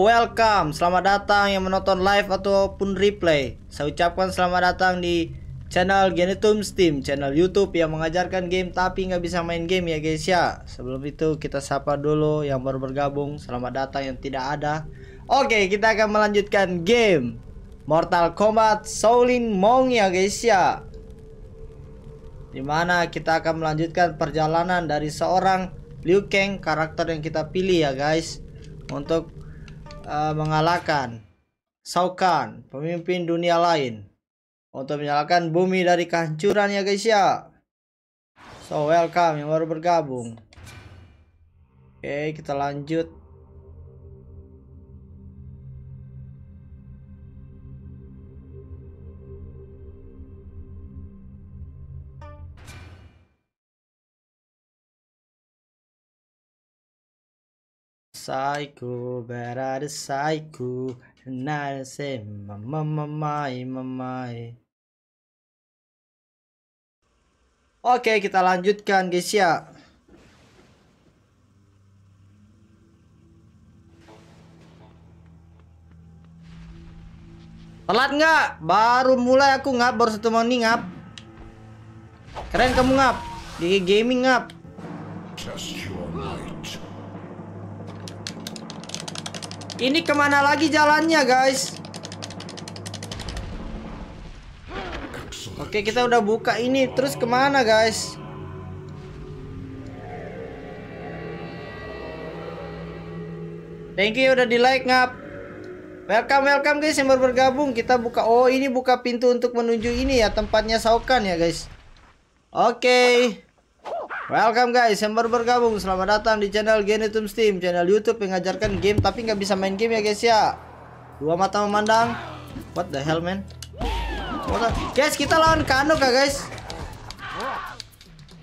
Welcome, selamat datang yang menonton live ataupun replay. Saya ucapkan selamat datang di channel Genetum Steam, channel YouTube yang mengajarkan game tapi nggak bisa main game ya guys ya. Sebelum itu kita sapa dulu yang baru bergabung, selamat datang yang tidak ada. Oke, kita akan melanjutkan game Mortal Kombat Shaolin Mong ya guys ya. Di mana kita akan melanjutkan perjalanan dari seorang Liu Kang karakter yang kita pilih ya guys untuk uh, mengalahkan Shao Kahn, pemimpin dunia lain untuk menyalakan bumi dari kehancuran ya guys ya. So welcome yang baru bergabung. Oke, kita lanjut. Saiku berada saiku nase mama mamai mamai Oke kita lanjutkan guys ya. Telat nggak? Baru mulai aku ngap baru satu menit ngap. Keren kamu ngap Di gaming ngap Ini ke mana lagi jalannya guys? Oke kita udah buka ini Terus ke mana guys? Thank you udah di like ngap Welcome welcome guys yang baru bergabung Kita buka Oh ini buka pintu untuk menuju ini ya Tempatnya Saukan ya guys Oke okay. Welcome guys. Yang baru bergabung Selamat datang di channel Genetum Steam. Channel Youtube yang ngajarkan game tapi nggak bisa main game ya guys ya. Dua mata memandang. What the hell man? Guys kita lawan Kano kah guys?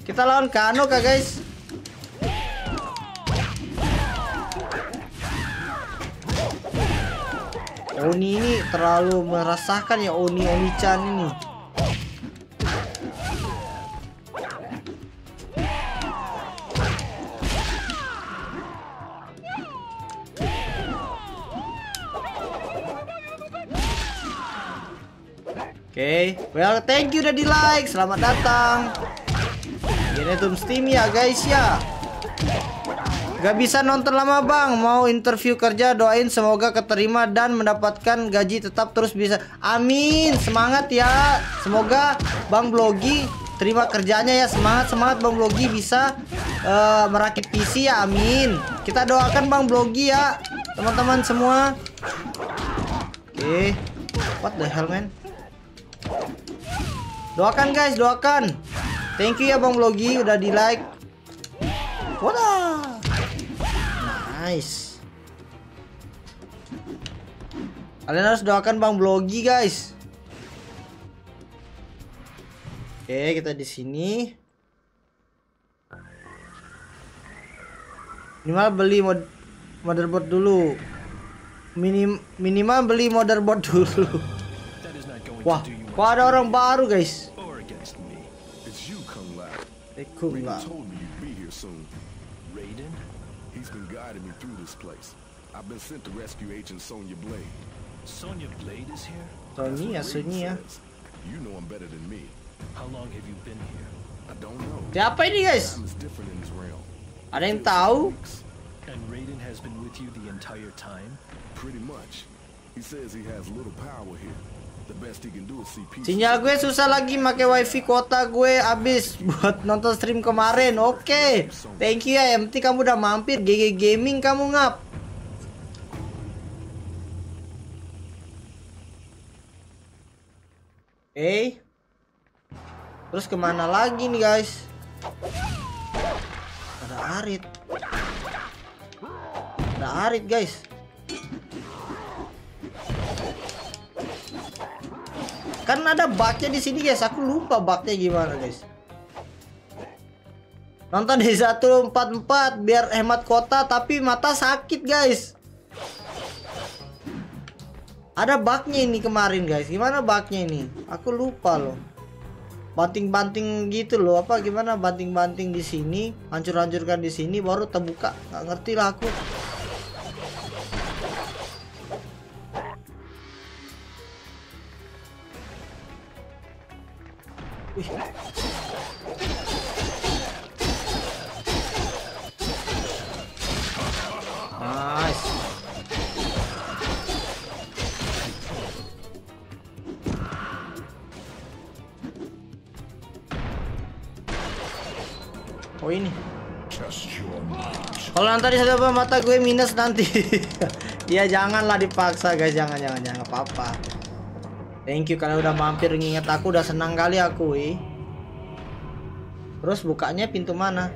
Kita lawan Kano kah guys? Oni ini terlalu merasakan ya Oni Oni-chan ini okay. well thank you udah di like. Selamat datang. Genetum Steam ya guys ya. Gak bisa nonton lama bang Mau interview kerja doain semoga keterima Dan mendapatkan gaji tetap terus bisa Amin Semangat ya Semoga Bang Blogi Terima kerjanya ya Semangat semangat Bang Blogi bisa uh, Merakit PC ya Amin Kita doakan Bang Blogi ya Teman-teman semua Oke okay. What the hell man Doakan guys, doakan. Thank you ya Bang Blogi udah di like. Wadah. Nice. Kalian harus doakan Bang Blogi guys. Oke, kita di sini. Minimal beli mod motherboard dulu. Minim minimal beli motherboard dulu. Wah, kok ada orang baru guys? Eh, Kung Lao. Raiden, he's been guiding me through this place. I've been sent to rescue Agent Sonya Blade. Sonya Blade is here? Sonya, Sonya. You know him better than me. How long have you been here? I don't know. Siapa ini guys? Time is different in this realm. Ada yang tahu? And Raiden has been with you the entire time? Pretty much. He says he has little power here. Sinyal gue susah lagi pakai wifi kota gue habis buat nonton stream kemarin. Oke. Okay. Thank you ya. MT kamu udah mampir GG Gaming kamu ngap. Eh. Terus ke mana lagi nih guys? Ada Arit. Ada Arit guys. Kan ada bugnya di sini guys. Aku lupa bugnya gimana guys. Nonton di 144 biar hemat kota tapi mata sakit guys. Ada bugnya ini kemarin guys. Gimana bugnya ini? Aku lupa loh. Banting-banting gitu loh. Apa gimana banting-banting di sini, hancur-hancurkan di sini baru terbuka. Nggak ngerti lah aku. Nanti satu apa mata gue minus nanti. ya janganlah dipaksa guys, jangan jangan jangan apa-apa. Thank you karena udah mampir nginget aku udah senang kali aku, ih. Terus bukanya pintu mana?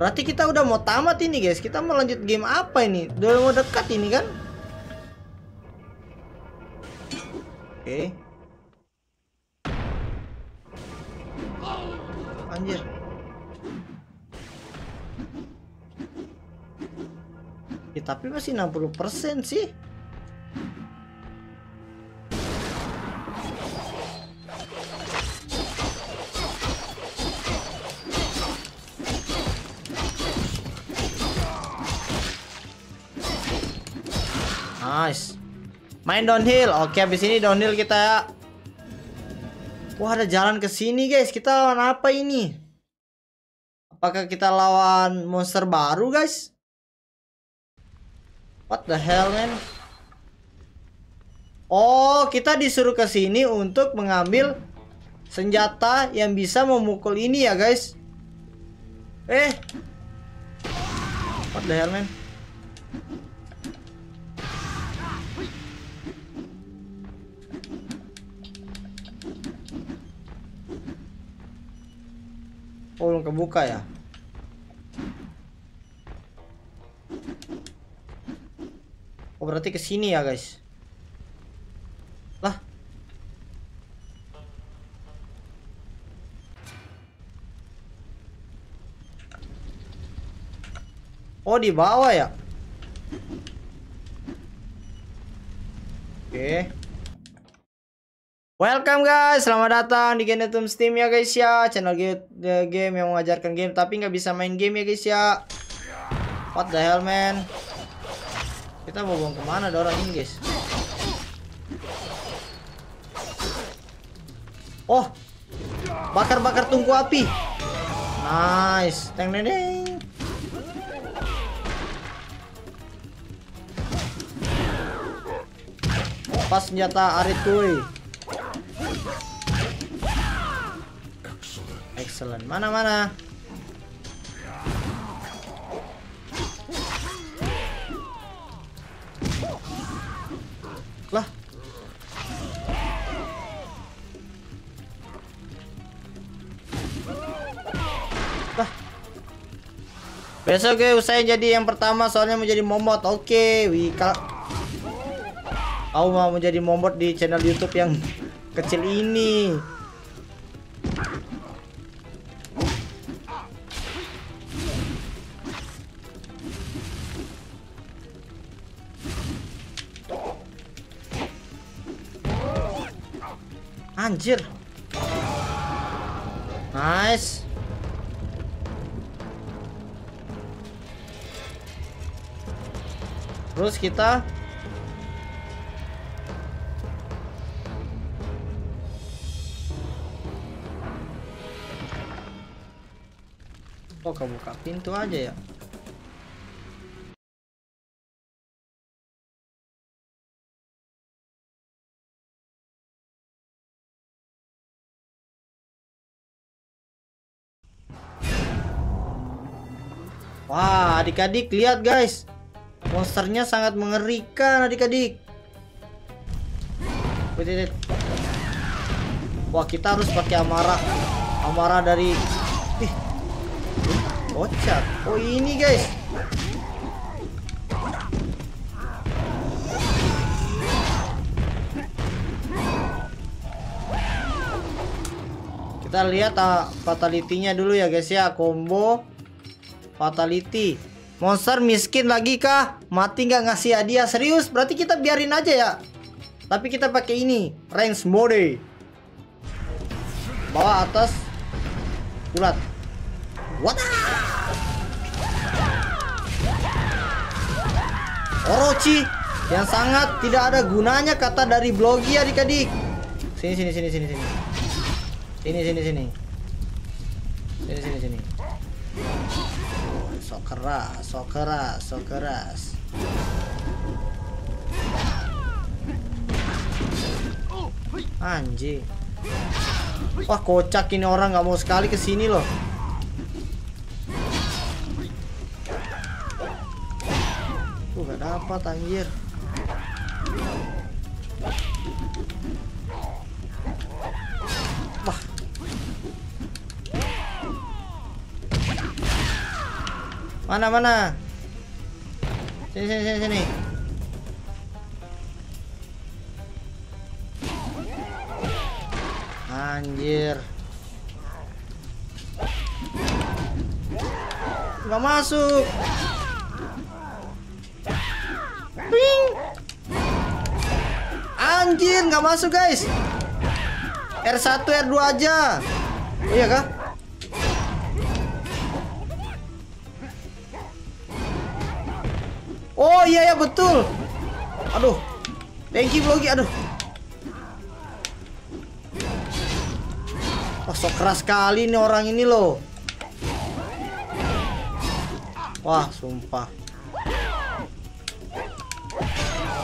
Berarti kita udah mau tamat ini guys. Kita mau lanjut game apa ini? Udah mau dekat ini kan? Oke. Anjir. Ya, tapi masih 60% sih. Nice. Main downhill. Oke, habis ini downhill kita ya. Wah, ada jalan ke sini, guys. Kita lawan apa ini? Apakah kita lawan monster baru, guys? What the hell, man? Oh, kita disuruh ke sini untuk mengambil senjata yang bisa memukul ini ya, guys. Eh. What the hell, man? Oh, belum kebuka ya? Oh, berarti ke sini ya, guys. Lah. Oh, di bawah ya? Oke. Welcome guys, selamat datang di Genetum Steam ya guys ya Channel game yang mengajarkan game tapi nggak bisa main game ya guys ya What the hell man Kita mau buang ke mana ada orang ini guys Oh Bakar-bakar tungku api. Nice. Teng deng Pas senjata arit Excellent. Mana Besok ya saya jadi yang pertama soalnya mau jadi momot. Oke, Wika. Kau mau menjadi momot di channel YouTube yang kecil ini. Anjir. Nice. Terus kita Oh, kebuka pintu aja ya. Wah, adik-adik lihat guys. Monsternya sangat mengerikan adik-adik. Wah, kita harus pakai amarah. Amarah dari Ih. Kocak. Oh, ini guys. Kita lihat ah, fatality-nya dulu ya guys ya. Combo Fatality. Monster miskin lagi kah? Mati nggak ngasih hadiah serius? Berarti kita biarin aja ya. Tapi kita pakai ini, range mode. Bawah atas bulat. What? Orochi yang sangat tidak ada gunanya kata dari Blogi adik-adik. Sini sini sini sini sini. Sini sini sini. Sini sini sini. Sok keras, sok keras, sok keras. Anjing. Wah kocak ini orang nggak mau sekali ke sini loh. Tuh gak dapat anjir. Mana mana? Sini sini sini sini. Anjir. Nggak masuk. Ping. Anjir, nggak masuk guys. R1, R2 aja. Iya kah? Oh iya ya betul. Aduh. Thank you Blogi, aduh. Wah, sok keras sekali nih orang ini loh. Wah, sumpah.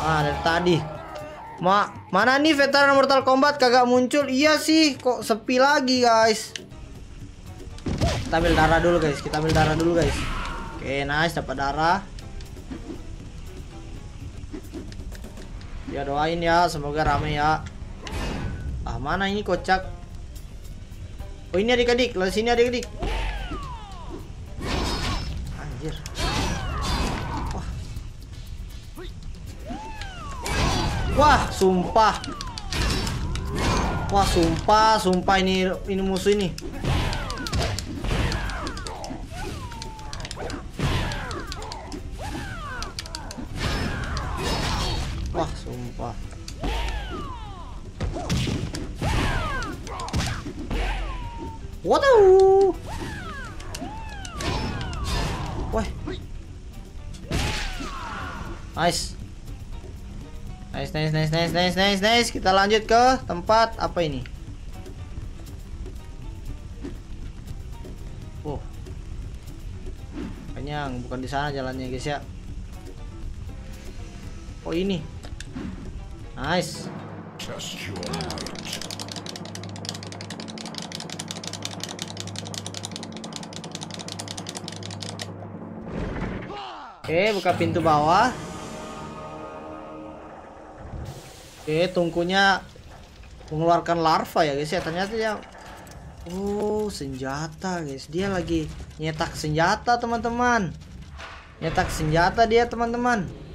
Ah, dari tadi. Ma, mana nih veteran Mortal Kombat kagak muncul? Iya sih, kok sepi lagi, guys. Kita ambil darah dulu, guys. Kita ambil darah dulu, guys. Oke, nice dapat darah. Ya doain ya, semoga rame ya. Ah, mana ini kocak? Oh, ini adik-adik. Lalu sini adik-adik. Anjir. Wah. Wah, sumpah. Wah, sumpah, sumpah ini ini musuh ini. Waduh. Wah. Nice. Nice, nice, nice, nice, nice, nice, nice. Kita lanjut ke tempat apa ini? Oh. Kenyang, bukan di sana jalannya, guys ya. Oh, ini. Nice. Oke, buka pintu bawah. Oke, tungkunya mengeluarkan larva ya guys ya. Ternyata dia Oh, senjata guys. Dia lagi nyetak senjata, teman-teman. Nyetak senjata dia, teman-teman.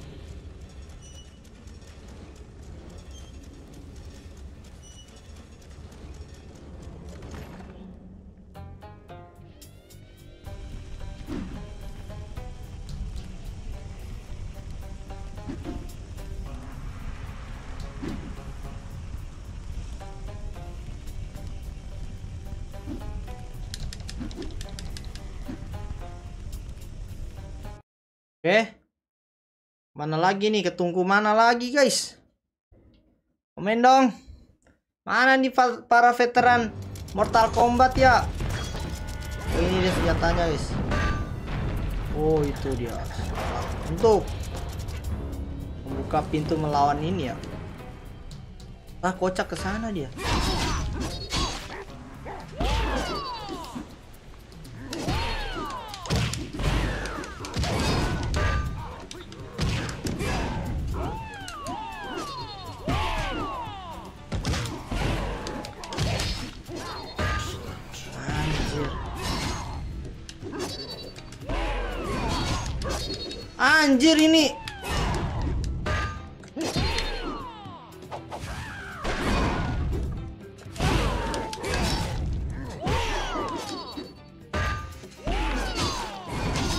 Mana lagi nih? Ketungku mana lagi, guys? Komen dong. Mana nih pa- para veteran Mortal Kombat ya? Oh, ini dia senjatanya, guys. Oh, itu dia. Untuk membuka pintu melawan ini ya. Ah, kocak ke sana dia. Anjir ini.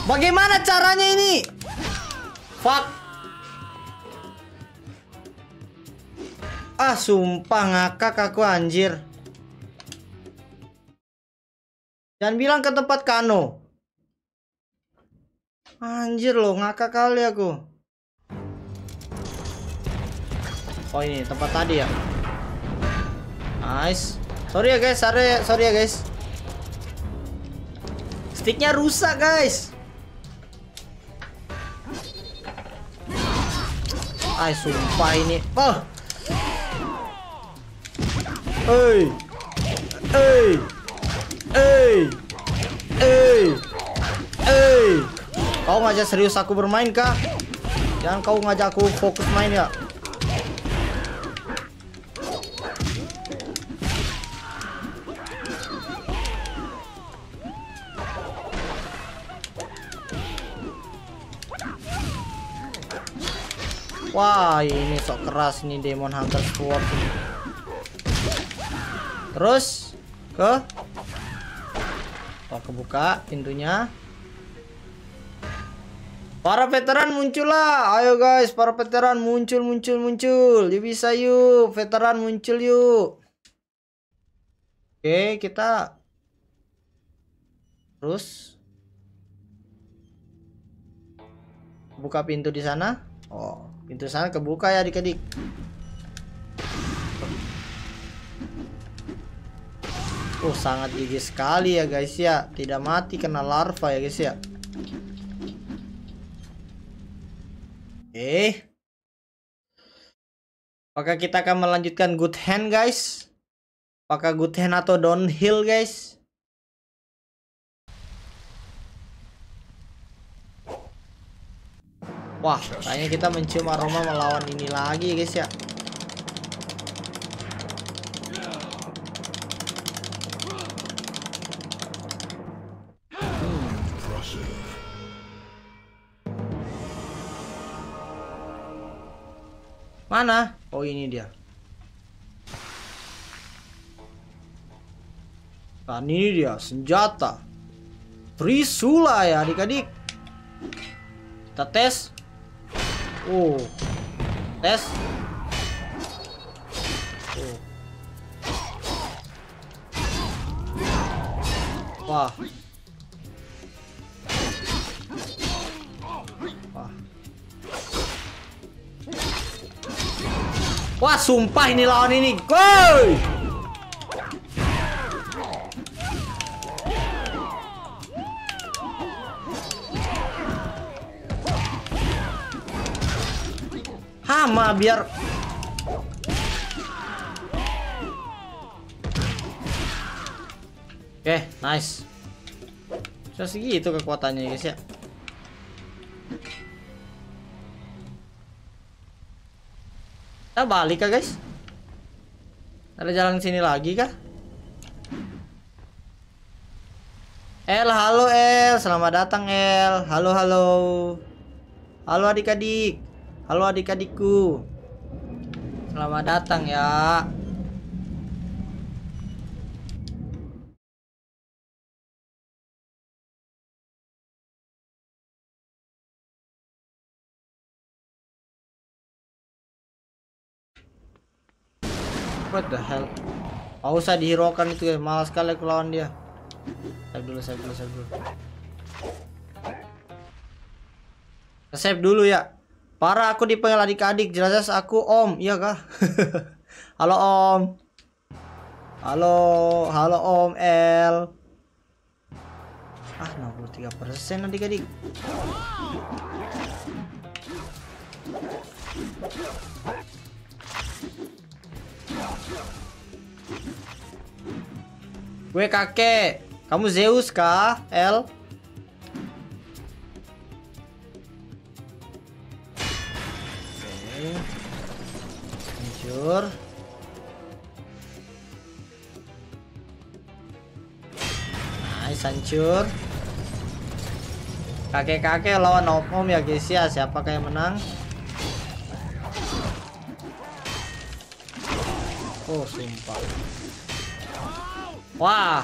Bagaimana caranya ini? Fuck. Ah, sumpah ngakak aku anjir. Jangan bilang ke tempat Kano. Anjir loh, ngakak kali aku. Oh ini tempat tadi ya. Nice. Sorry ya guys, sorry, sorry ya guys. Sticknya rusak guys. Ay, sumpah ini. Oh. Hey. Hey. Hey. Hey. Hey. Kau ngajak serius aku bermain kah? Jangan kau ngajak aku fokus main ya. Wah, ini sok keras nih Demon Hunter Sword. Terus ke Oh, kebuka pintunya. Para veteran muncullah. Ayo guys, para veteran muncul muncul muncul. Yuk bisa yuk, veteran muncul yuk. Oke, kita terus buka pintu di sana. Oh, pintu sana kebuka ya adik-adik. Oh, sangat gigih sekali ya guys ya. Tidak mati kena larva ya guys ya. Oke. Apakah kita akan melanjutkan good hand guys? Apakah good hand atau downhill guys? Wah, kayaknya kita mencium aroma melawan ini lagi guys ya. Mana? Oh ini dia. Nah ini dia senjata. Trisula ya adik-adik. Kita tes. Oh. Tes. Oh. Wah. Sumpah ini lawan ini. Goy! Hama biar Oke, nice. Sudah segitu kekuatannya guys ya. Kita balik kah guys? Ada jalan sini lagi kah? El, halo El, selamat datang El. Halo, halo. Halo adik-adik. Halo adik-adikku. Selamat datang ya. What the hell? Mau usah dihirokan itu ya, malas sekali aku lawan dia. Save dulu, save dulu, save dulu. Save dulu ya. Para aku dipanggil adik-adik, jelas aku om, iya kah? halo om. Halo, halo om L. Ah, 63% adik-adik. Gue kakek. Kamu Zeus kah, L? Oke. Hancur. Nice, hancur. Kakek-kakek lawan om-om ya guys ya. Siapakah yang menang? Oh, sumpah. Wah.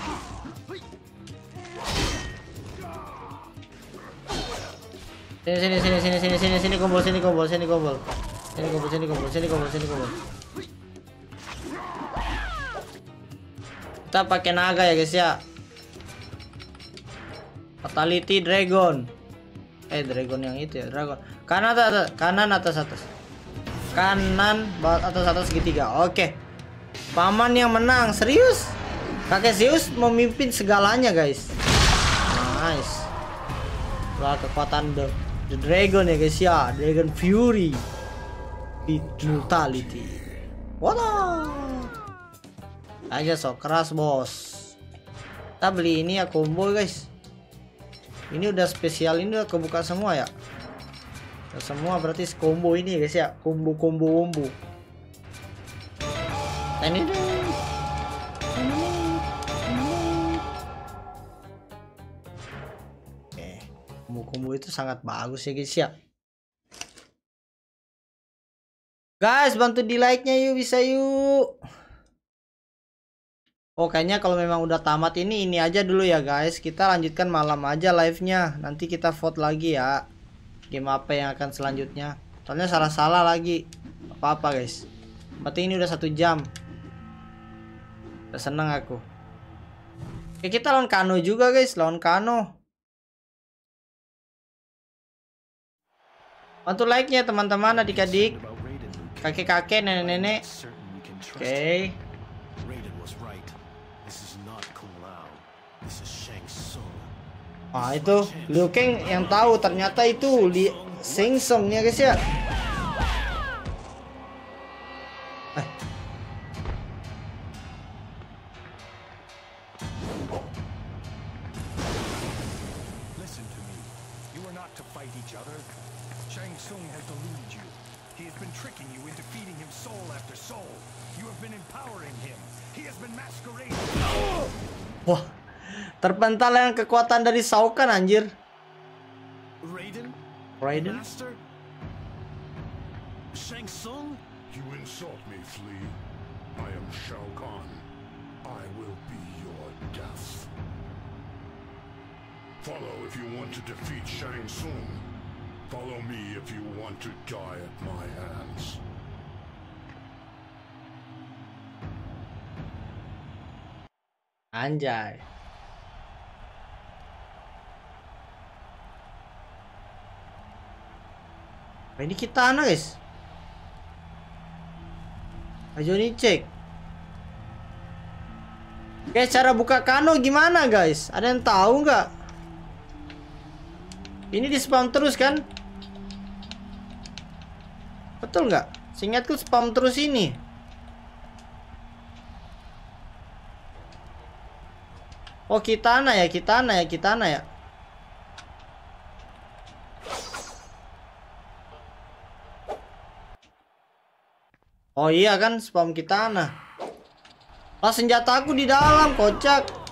Sini sini sini sini sini sini sini kumpul sini kumpul sini kumpul. Sini kumpul sini kumpul sini kumpul sini kumpul. Kita pakai naga ya guys ya. Fatality Dragon. Eh Dragon yang itu ya Dragon. Kanan atas kanan atas atas. Kanan atas atas segitiga. Oke. Paman yang menang, serius? Kakek Zeus memimpin segalanya, guys. Nice. Wah, kekuatan the, the dragon ya, guys ya. Dragon Fury. Brutality. Wala. Aja sok keras, bos. Kita beli ini ya combo, guys. Ini udah spesial ini udah kebuka semua ya. Udah semua berarti combo ini guys ya, combo combo combo. Ini Oke, combo-combo itu sangat bagus ya guys ya. Guys, bantu di like-nya yuk, bisa yuk. Oh, kayaknya kalau memang udah tamat ini, ini aja dulu ya guys. Kita lanjutkan malam aja live-nya. Nanti kita vote lagi ya. Game apa yang akan selanjutnya. Soalnya salah-salah lagi. Apa-apa guys. Berarti ini udah satu jam. Udah seneng aku. Oke, kita lawan Kano juga guys. Lawan Kano. Bantu like-nya teman-teman adik-adik. Kakek-kakek, nenek-nenek. Oke. Tsung. Wah itu Liu Kang yang tahu ternyata itu Li Shang Tsung ya guys ya. Listen to me. You are not to fight each other. Shang Tsung has deluded you. He has been tricking you into feeding him soul after soul. You have been empowering him. He has been masquerading. Wah, terpental yang kekuatan dari Shao Kahn anjir. Raiden? Raiden? Master? Shang Tsung? You insult me, Flea. I am Shao Kahn. I will be your death. Follow if you want to defeat Shang Tsung. Follow me if you want to die at my hands. Anjay. Nah, ini kita anak guys. Ayo nih cek. Guys, cara buka kano gimana guys? Ada yang tahu nggak? Ini di spam terus kan? Betul nggak? Seingatku spam terus ini. Oh Kitana ya, Kitana ya, Kitana ya. Oh iya kan spam Kitana. Lah senjata aku di dalam, kocak.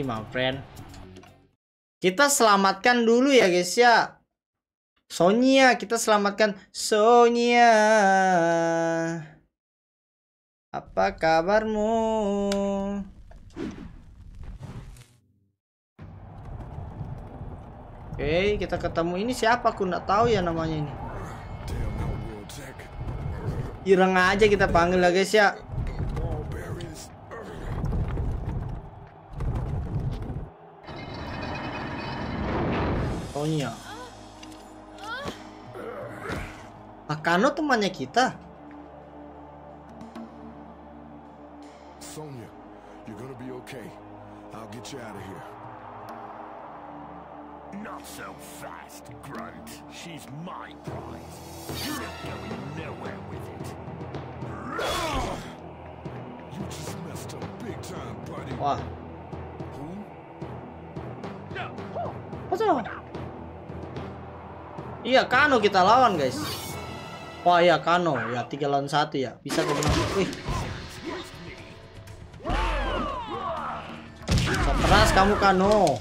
Easy my friend. Kita selamatkan dulu ya guys ya. Sonia, kita selamatkan Sonia. Apa kabarmu? Oke, kita ketemu ini siapa? Aku nggak tahu ya namanya ini. Ireng aja kita panggil ya guys ya. Sonia. Akano temannya kita. Sonya, you're gonna be okay. I'll get you out of here. Not so fast, Grunt. She's my prize. You're going nowhere with it. You just messed up big time, buddy. Wah, Who? Masa? Iya, Kano kita lawan, guys. Wah, iya Kano. Ya, 3 lawan 1 ya. Bisa ke menang. Wih. Keras kamu Kano.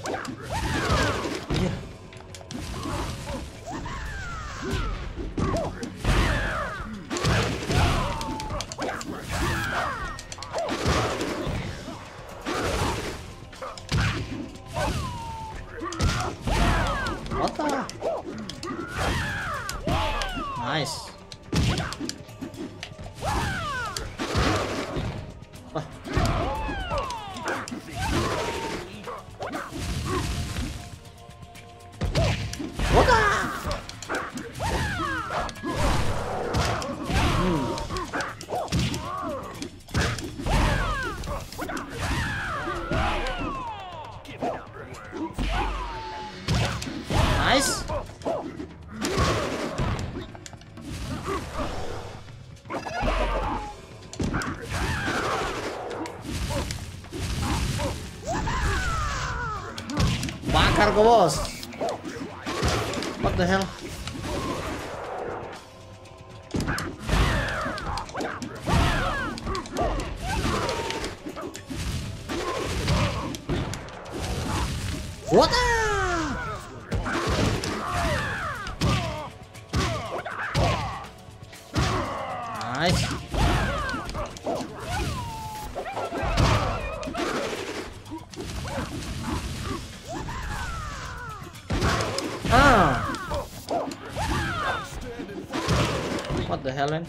Marco bos. Hell, man?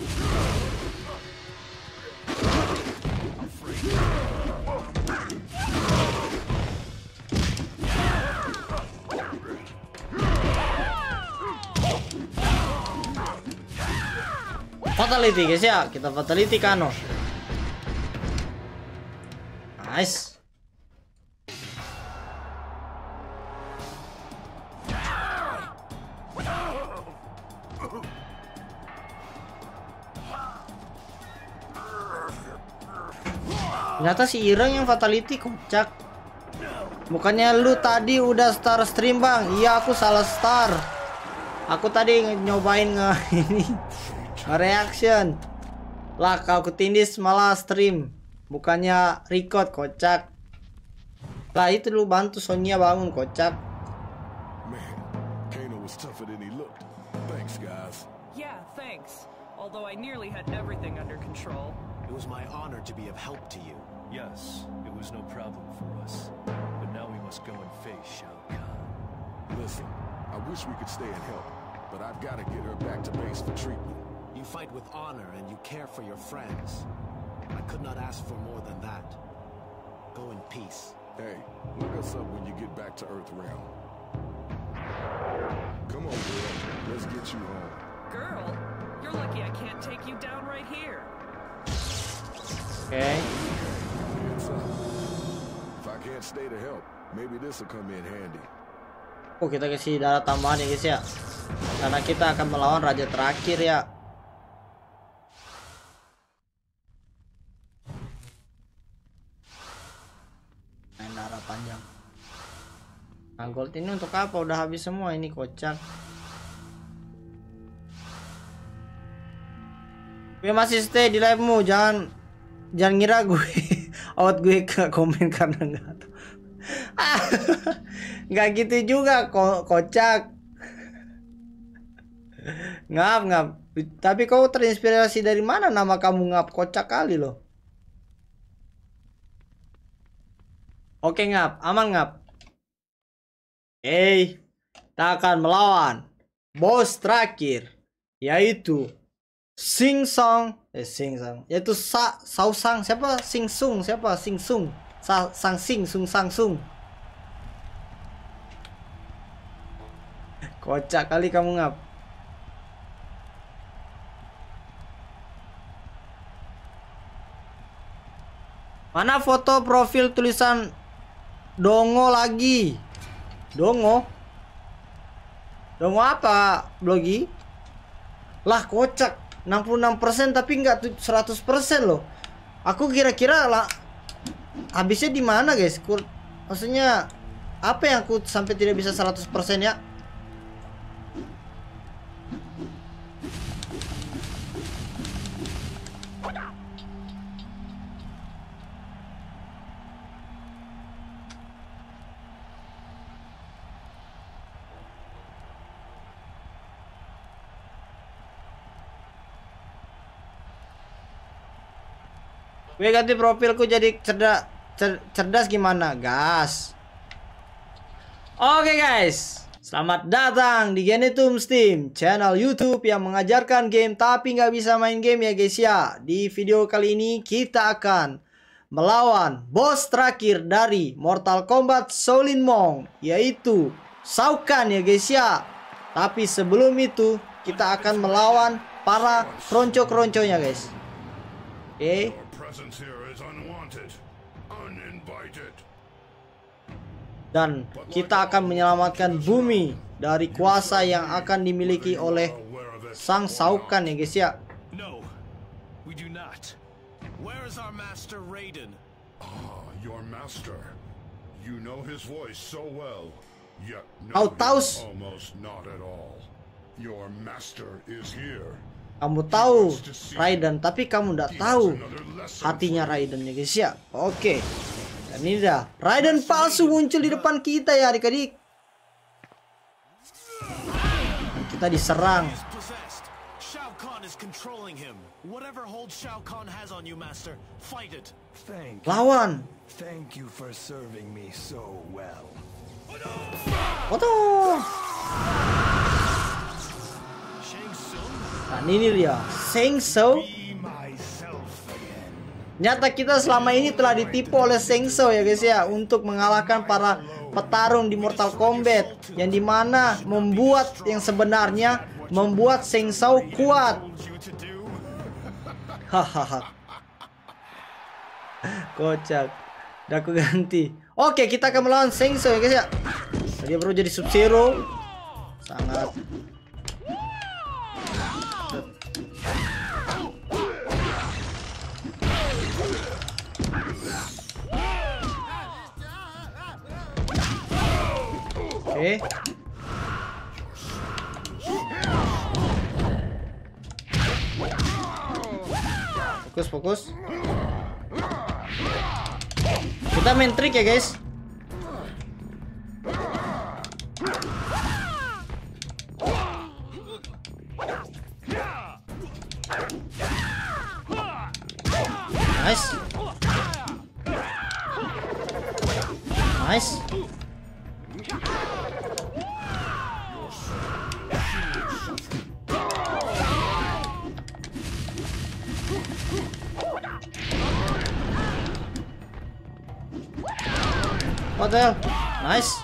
Fatality guys ya, kita fatality Kano. Nice. Ternyata si Ireng yang fatality kocak. Bukannya lu tadi udah star stream bang? Iya aku salah star. Aku tadi nyobain nge ini reaction. Lah kau ketindis malah stream. Bukannya record kocak. Lah itu lu bantu Sonia bangun kocak. Man, Kano was tougher than he looked. Thanks, guys. Yeah, thanks. Although I nearly had everything under control. It was my honor to be of help to you. Yes, it was no problem for us. But now we must go and face Shao Kahn. Listen, I wish we could stay and help, but I've got to get her back to base for treatment. You fight with honor and you care for your friends. I could not ask for more than that. Go in peace. Hey, look us up when you get back to Earth Realm. Come on, girl. Let's get you home. Girl, you're lucky I can't take you down right here. Oke. Oh kita kasih darah tambahan ya guys ya. Karena kita akan melawan raja terakhir ya. Main darah panjang. Nah gold ini untuk apa? Udah habis semua ini kocak. Gue masih stay di live-mu, jangan jangan ngira gue out gue ke komen karena nggak tahu. nggak gitu juga ko kocak. Ngap ngap. Tapi kau terinspirasi dari mana nama kamu ngap? Kocak kali loh. Oke ngap. Aman ngap. Hey kita akan melawan. Bos terakhir yaitu Sing Song. Eh Sing Song. Yaitu Sa Sao Sang. Siapa? Sing Sung. Siapa? Sing Sung Sa Sang Sing Sung Sang Sung kocak kali kamu ngap. Mana foto profil tulisan dongo lagi? Dongo? Dongo apa blogi? Lah kocak. 66% tapi nggak tu- 100% loh. Aku kira-kira lah habisnya di mana guys? Kur maksudnya apa yang aku sampai tidak bisa 100% ya? Gue ganti profilku jadi cerdas cerdas gimana, gas? Oke guys, selamat datang di Genitum Steam, channel YouTube yang mengajarkan game tapi nggak bisa main game ya guys ya. Di video kali ini kita akan melawan bos terakhir dari Mortal Kombat Shaolin Monk, yaitu Shao Kahn ya guys ya. Tapi sebelum itu kita akan melawan para kronco-kronconya guys. Oke. Your dan kita akan menyelamatkan bumi dari kuasa yang akan dimiliki oleh. Sang Shao Kahn ya guys ya. No, we do not. Where is our master Raiden? Ah, your master. You know his voice so well. Yet Kau no, tahu? almost not at all. Your master is here. Kamu tahu Raiden, tapi kamu nggak tahu hatinya Raiden ya guys ya. Oke. Dan ini dah Raiden palsu muncul di depan kita ya adik-adik. Kita diserang. He's possessed. Shao Kahn is controlling him. Whatever hold Shao Kahn has on you, Master, fight it. Thank you. Lawan. Thank you for serving me so well. Foto. Shang Tsung? Nah ini dia Shang Tsung. Nyata kita selama ini telah ditipu oleh Tsung ya guys ya untuk mengalahkan para petarung di Mortal Kombat yang di mana membuat yang sebenarnya membuat Tsung kuat. Hahaha. Kocak. Udah aku ganti. Oke, kita akan melawan Tsung ya guys ya. Dia baru jadi Sub Zero. Sangat Oke. Fokus, fokus. Kita main trik ya, guys. Nice. Nice. What the hell? Nice.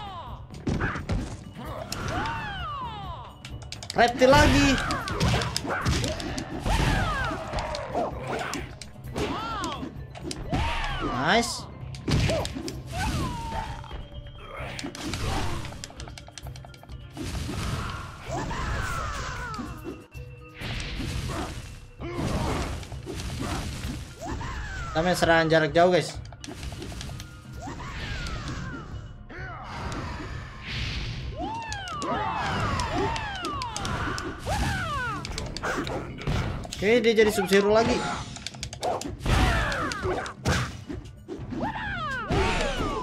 Reptil lagi. Nice. Kita serangan jarak jauh guys. Oke, dia jadi sub zero lagi.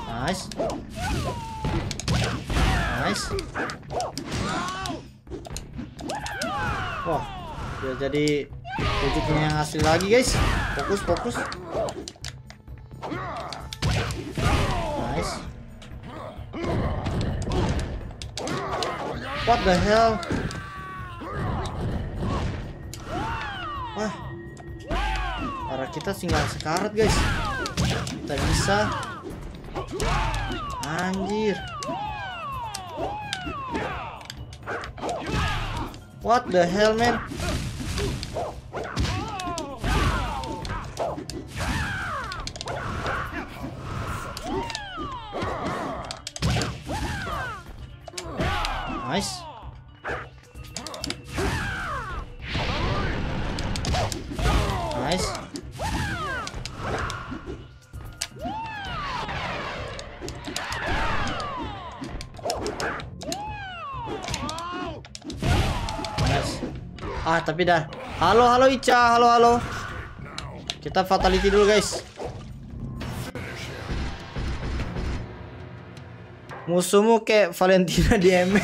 Nice. Nice. Wah, dia jadi wujudnya yang asli lagi, guys. Fokus, fokus. Nice. What the hell? Wah. Darah kita tinggal sekarat, guys. Kita bisa. Anjir. What the hell, man? Tapi dah. Halo, halo Ica. Halo, halo. Kita fatality dulu, guys. Musuhmu kayak Valentina di ML.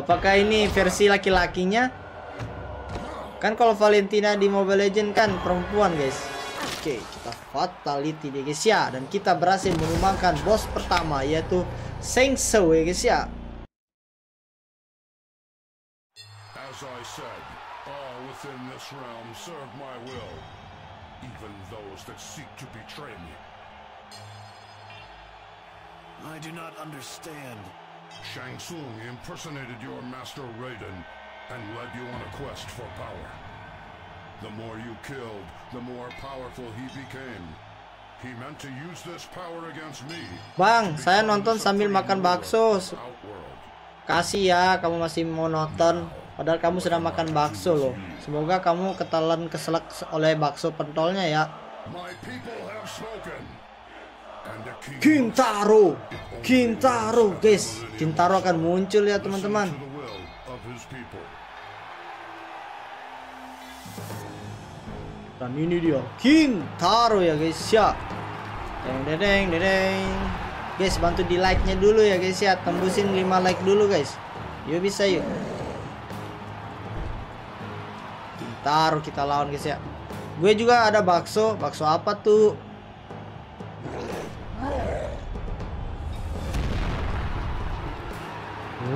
Apakah ini versi laki-lakinya? Kan kalau Valentina di Mobile Legend kan perempuan, guys. Oke, kita fatality deh, guys ya. Dan kita berhasil menumbangkan bos pertama yaitu Tsung ya, guys ya. This realm serve my will, even those that seek to betray me. I do not understand. Shang Tsung impersonated your master Raiden and led you on a quest for power. The more you killed, the more powerful he became. He meant to use this power against me. Bang, saya nonton sambil makan bakso. Outworld. Kasih ya, kamu masih mau nonton. Padahal kamu sedang makan bakso loh. Semoga kamu ketelan keselak oleh bakso pentolnya ya. Kintaro. Kintaro, guys. Kintaro akan muncul ya, teman-teman. Dan ini dia Kintaro ya guys ya. Deng deng deng, deng. Guys bantu di like nya dulu ya guys ya. Tembusin 5 like dulu guys. Yuk bisa yuk. Kintaro kita lawan guys ya. Gue juga ada bakso. Bakso apa tuh?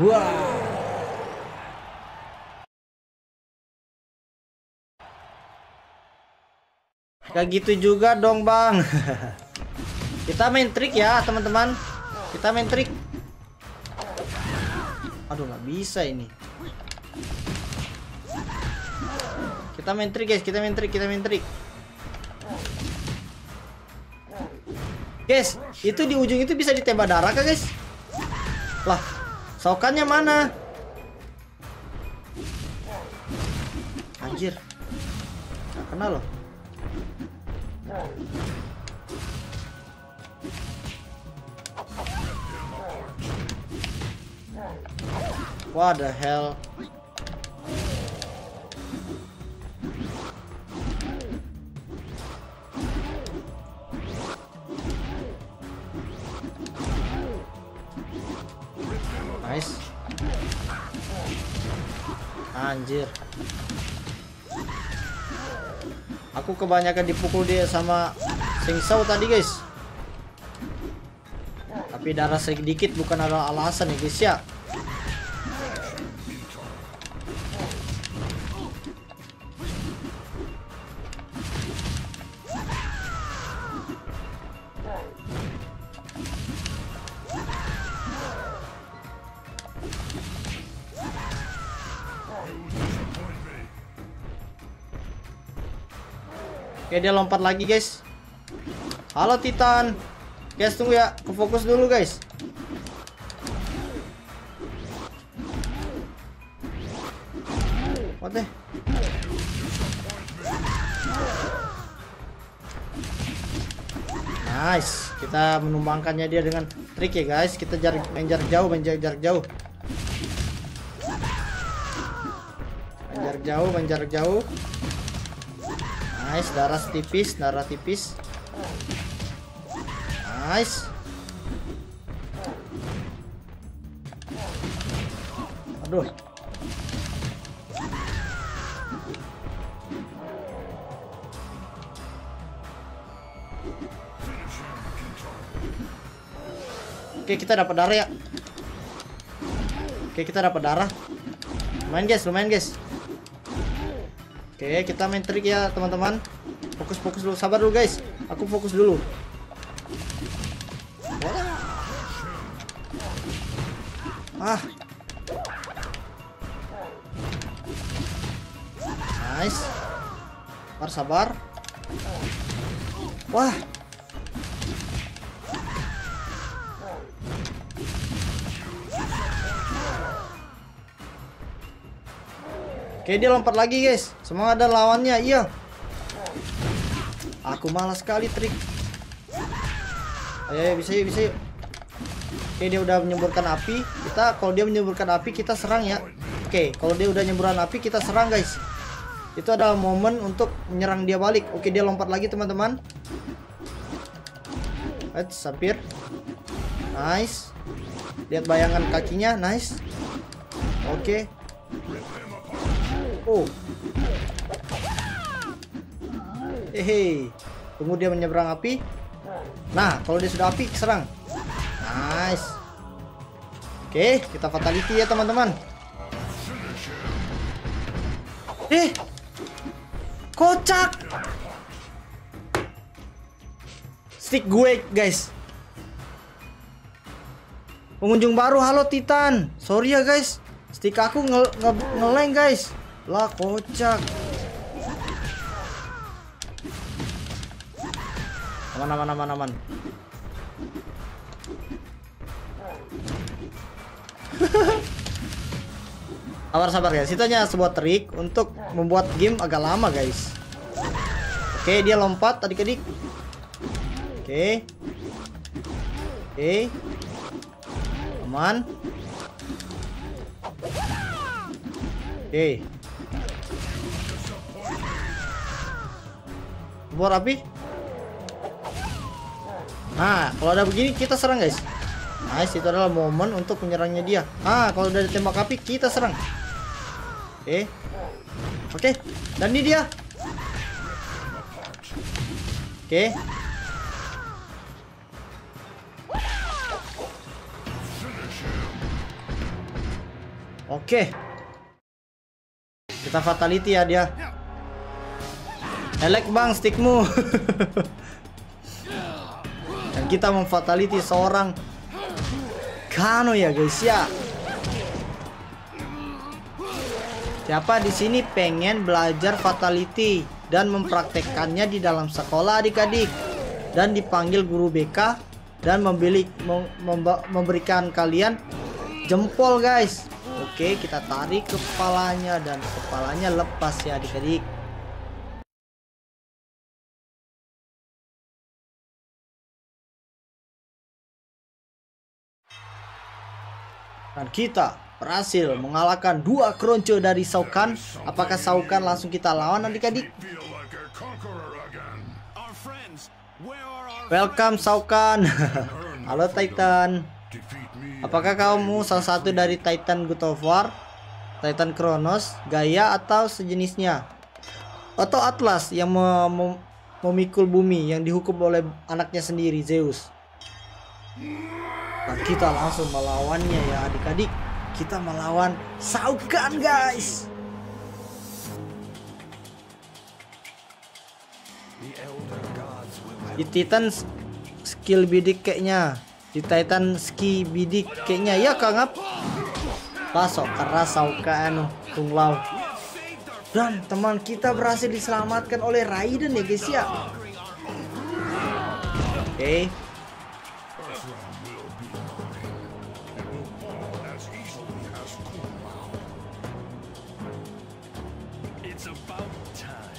Wow. Gak gitu juga dong bang Kita main trik ya teman-teman. Kita main trik Aduh nggak bisa ini. Kita main trik guys. Kita main trik Kita main trik Guys Itu di ujung itu bisa ditembak darah kah guys? Lah Sokannya mana? Anjir. Gak kena loh What the hell? Nice. Anjir. Aku kebanyakan dipukul dia sama Singsau tadi guys. Tapi darah sedikit bukan adalah alasan ya guys ya. Dia lompat lagi guys. Halo Titan. Guys tunggu ya. Fokus dulu guys. The? Nice. Kita menumbangkannya dia dengan trik ya guys. Kita jarak main jarak jauh Main jarak jauh. Main jarak jauh Main jarak jauh Nice, darah tipis, darah tipis. Nice. Aduh. Oke, kita dapat darah ya. Oke, kita dapat darah. Lumayan guys, lumayan guys. Oke, kita main trik ya, teman-teman. Fokus, fokus dulu. Sabar dulu, guys. Aku fokus dulu. Ah. Nice. Sabar, sabar. Wah. Oke dia lompat lagi guys. Semangat ada lawannya iya. Aku malas sekali trik. Ayo, ayo bisa yuk bisa yuk. Oke dia udah menyemburkan api. Kita kalau dia menyemburkan api kita serang ya. Oke kalau dia udah nyemburan api kita serang guys. Itu adalah momen untuk menyerang dia balik. Oke dia lompat lagi teman-teman. Right, sampir. Nice. Lihat bayangan kakinya Nice. Oke Oh. Hehe. Tunggu dia menyeberang api. Nah, kalau dia sudah api, serang. Nice. Oke, kita fatality ya, teman-teman. Eh. Kocak. Stick gue, guys. Pengunjung baru, halo Titan. Sorry ya, guys. Stick aku nge nge guys. Lah kocak. Aman aman aman aman. sabar sabar guys. Itu hanya sebuah trik untuk membuat game agak lama guys. Oke dia lompat tadi kedik. Oke. Oke. Aman. Oke. Bor api. Nah, kalau ada begini kita serang guys. Nice, itu adalah momen untuk menyerangnya dia. Ah, kalau udah tembak api kita serang. Oke. Oke, dan ini dia. Oke. Oke. Kita fatality ya dia. Elek bang stickmu. Dan kita memfatality seorang Kano ya guys ya. Siapa di sini pengen belajar fatality dan mempraktekkannya di dalam sekolah adik-adik dan dipanggil guru BK dan membeli mem- memberikan kalian jempol guys. Oke, kita tarik kepalanya dan kepalanya lepas ya adik-adik. Dan kita berhasil mengalahkan dua kronco dari Saukan. Apakah Saukan langsung kita lawan adik-adik? Welcome Saukan. Halo Titan. Apakah kamu salah satu dari Titan God of War? Titan Kronos, Gaia atau sejenisnya? Atau Atlas yang me- mem- memikul bumi yang dihukum oleh anaknya sendiri Zeus? Dan kita langsung melawannya ya adik-adik. Kita melawan Saukan guys. Di Titan skill bidik kayaknya. Di Titan ski bidik kayaknya ya kangap. Pasok keras Saukan Kung Lao. Dan teman kita berhasil diselamatkan oleh Raiden ya guys ya. Oke. It's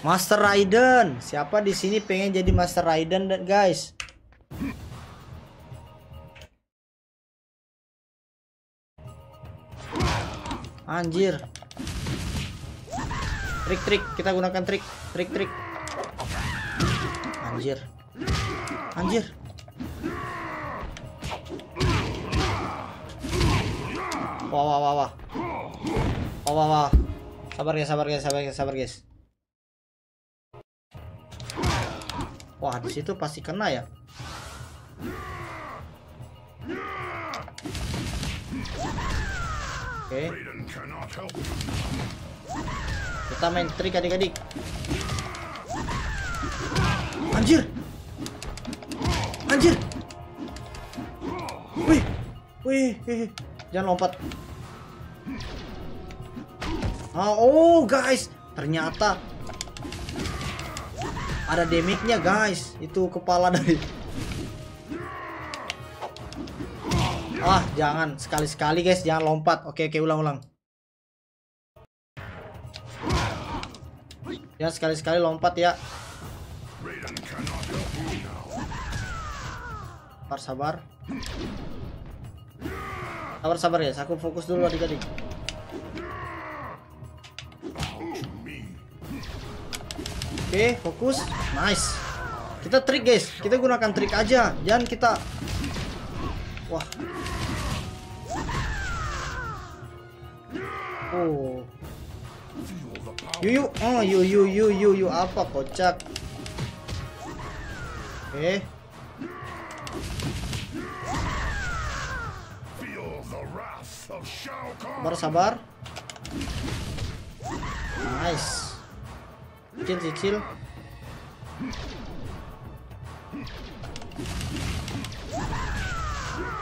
Master Raiden. Siapa di sini pengen jadi Master Raiden guys? Anjir. Trik-trik, kita gunakan trik, trik-trik. Anjir. Anjir. Wah, wah, wah, wah. Wah, wah, wah. Sabar guys, sabar guys, sabar guys, sabar guys. Wah, di situ pasti kena ya. Oke, help. kita main trik adik-adik. Anjir. Anjir. Wih. Wih, wih. Jangan lompat. Ah, oh, guys. Ternyata ada damage-nya, guys. Itu kepala dari Ah, jangan sekali-sekali, guys. Jangan lompat. Oke, oke, ulang-ulang. Jangan sekali-sekali lompat ya. Sabar, sabar. Sabar, sabar ya. Aku fokus dulu adik-adik. Oke, fokus. Nice. Kita trik, guys. Kita gunakan trik aja. Jangan kita Wah. Oh. Feel the power. Yu yu. Oh, yu yu yu yu yu apa kocak. Oke. Sabar, sabar. Nice. Cicil, cicil.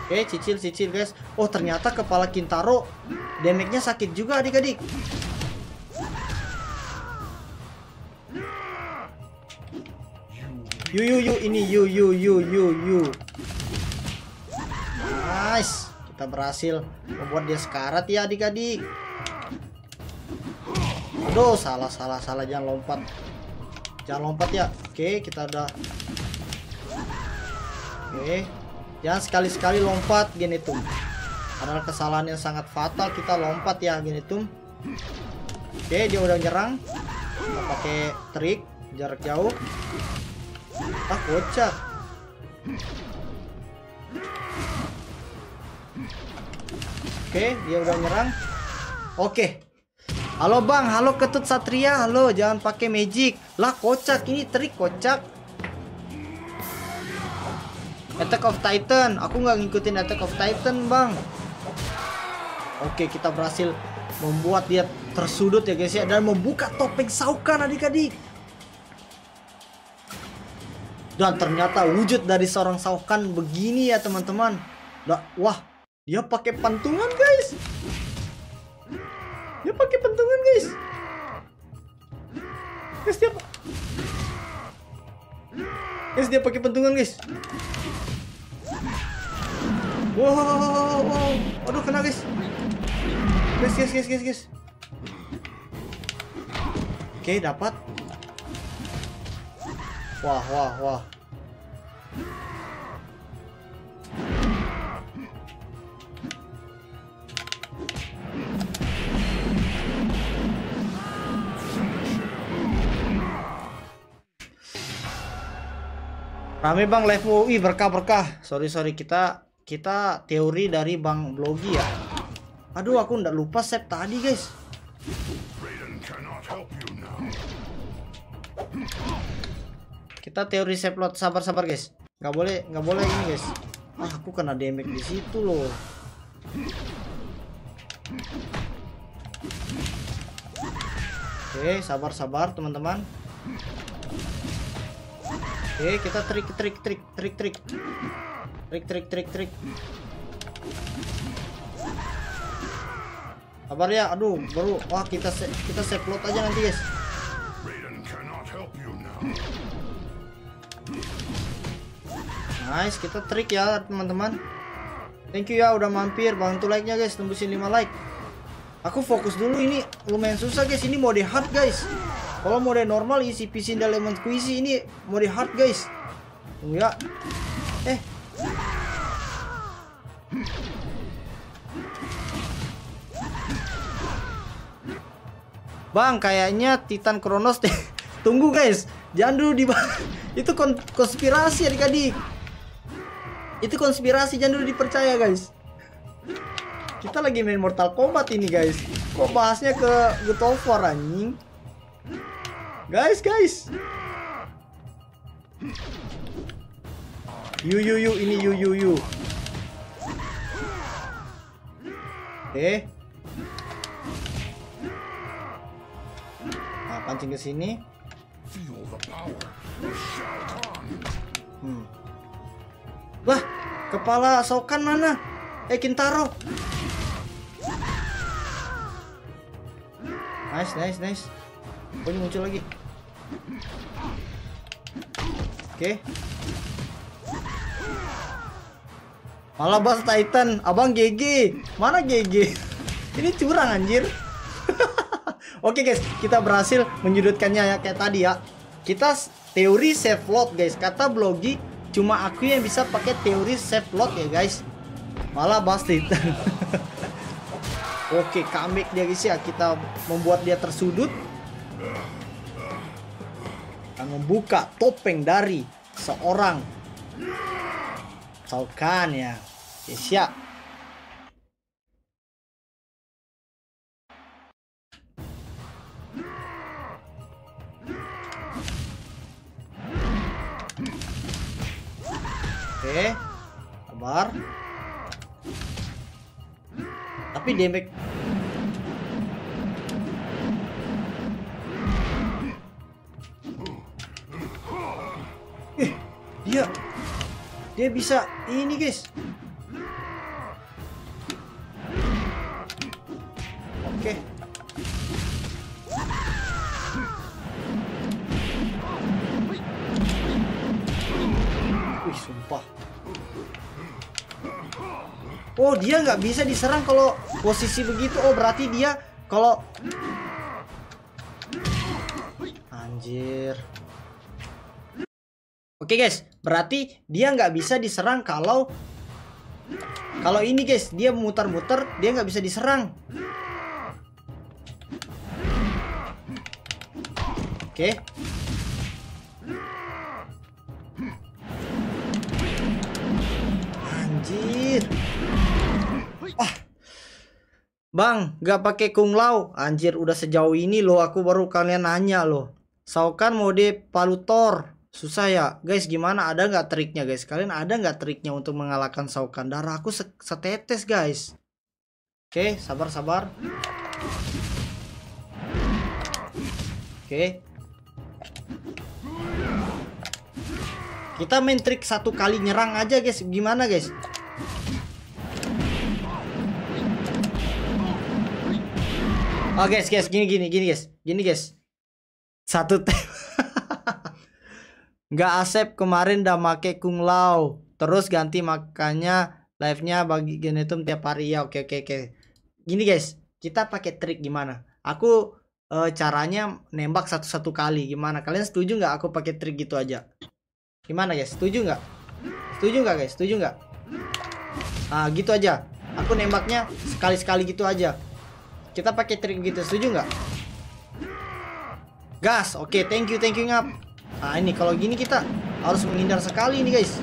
Oke, cicil, cicil, guys. Oh, ternyata kepala Kintaro damage-nya sakit juga, adik-adik. Yu, yu, yu, ini yu, yu, yu, yu, yu. Nice. Kita berhasil membuat dia sekarat ya adik-adik. Aduh, salah, salah, salah. Jangan lompat. Jangan lompat ya. Oke, kita udah. Oke. Jangan sekali-sekali lompat gini tuh. Karena kesalahan yang sangat fatal kita lompat ya gini tuh. Oke, dia udah nyerang. Kita pakai trik jarak jauh. Ah, kocak. Oke, dia udah nyerang. Oke. Halo Bang, halo Ketut Satria, halo, jangan pakai magic. Lah kocak ini trik kocak. Attack of Titan, aku nggak ngikutin Attack of Titan, Bang. Oke, kita berhasil membuat dia tersudut ya guys ya dan membuka topeng Saukan adik-adik. Dan ternyata wujud dari seorang Saukan begini ya teman-teman. Wah, dia pakai pantungan guys. Dia pakai pantungan guys. Guys dia Guys dia pakai pantungan guys. Wow, wow. aduh kena guys. Guys, guys, guys, guys, guys. Oke, dapat. Wah, wah, wah. Rame bang live UI berkah berkah. Sorry sorry kita kita teori dari bang Blogi ya. Aduh aku ndak lupa save tadi guys. Kita teori save lot sabar sabar guys. Nggak boleh nggak boleh ini guys. Ah aku kena damage di situ loh. Oke sabar sabar teman-teman. Oke, kita trik trik trik trik trik. Trik trik trik trik. Kabar ya, aduh, baru wah kita kita save load aja nanti, guys. Nice, kita trik ya, teman-teman. Thank you ya udah mampir, bantu like-nya guys, tembusin 5 like. Aku fokus dulu ini lumayan susah guys, ini mode hard guys. Kalau mode normal isi PC dan lemon squeezy ini mode hard guys. Tunggu ya. Eh. Bang, kayaknya Titan Kronos deh. Tunggu guys, jangan dulu di itu kon- konspirasi adik-adik. Itu konspirasi jangan dulu dipercaya guys. Kita lagi main Mortal Kombat ini guys. Kok bahasnya ke God anjing? Guys, guys. You, you, you. Ini you, you, you. Eh? Nah, pancing ke sini. Hmm. Wah, kepala Sokan mana? Eh, Kintaro. Nice, nice, nice. Pokoknya muncul lagi. Oke. Malah bahas Titan, abang GG. Mana GG? Ini curang anjir. Oke guys, kita berhasil menyudutkannya ya kayak tadi ya. Kita teori save load guys. Kata blogi cuma aku yang bisa pakai teori save load ya guys. Malah bahas Titan. Oke, comeback dia guys ya. Kita membuat dia tersudut. Dan membuka topeng dari seorang Saukan ya. Ya. Oke. Sabar. Tapi damage dia dia bisa ini, guys. Oke. Wih, sumpah. Oh, dia nggak bisa diserang kalau posisi begitu. Oh, berarti dia kalau Anjir. Oke guys, berarti dia nggak bisa diserang kalau Kalau ini guys, dia muter-muter, dia nggak bisa diserang. Oke. Anjir. Wah. Bang, nggak pakai kung lao. Anjir, udah sejauh ini loh. Aku baru kalian nanya loh. Saukan mode palutor. Susah ya, guys. Gimana? Ada nggak triknya, guys? Kalian ada nggak triknya untuk mengalahkan Saukan? Darah aku se- setetes, guys. Oke, sabar, sabar. Oke. Kita main trik satu kali nyerang aja, guys. Gimana, guys? Oh guys, guys, gini gini gini guys, gini guys. Satu tem. Nggak asep kemarin udah make kung lao, terus ganti makanya live-nya bagi genetum tiap hari ya. Oke oke oke. Gini guys, kita pakai trik gimana? Aku eh, caranya nembak satu-satu kali. Gimana? Kalian setuju nggak aku pakai trik gitu aja? Gimana guys? Setuju nggak? Setuju nggak guys? Setuju nggak? Ah gitu aja. Aku nembaknya sekali-sekali gitu aja. Kita pakai trik gitu, setuju nggak? Gas, oke, thank you, thank you ngap. Nah ini kalau gini kita harus menghindar sekali nih guys.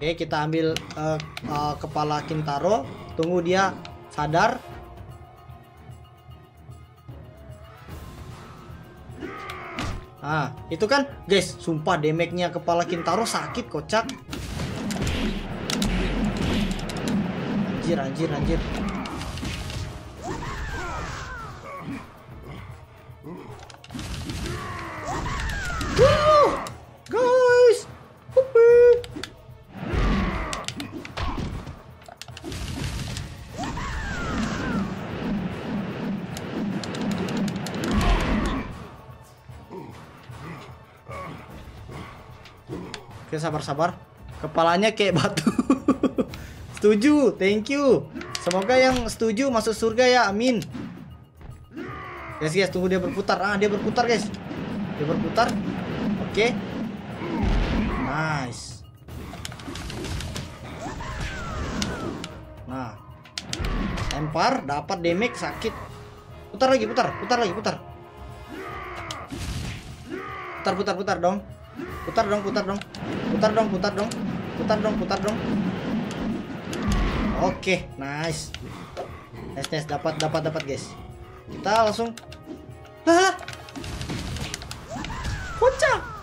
Oke, kita ambil eh, eh, kepala Kintaro, tunggu dia sadar. Nah, itu kan, guys, sumpah damage-nya kepala Kintaro sakit kocak. Anjir, anjir, anjir. Guys! Oke. Sabar-sabar. Kepalanya kayak batu. Setuju, thank you. Semoga yang setuju masuk surga ya, amin. Guys, guys, tunggu dia berputar. Ah, dia berputar guys. Dia berputar Oke. Nice. Nah. Lempar, dapat damage, sakit. Putar lagi, putar, putar lagi, putar. Putar, putar, putar dong. Putar dong, putar dong. Putar dong, putar dong. Putar dong, putar dong. Oke, nice. Nice, nice, dapat, dapat, dapat guys. Kita langsung. Lah. Kocak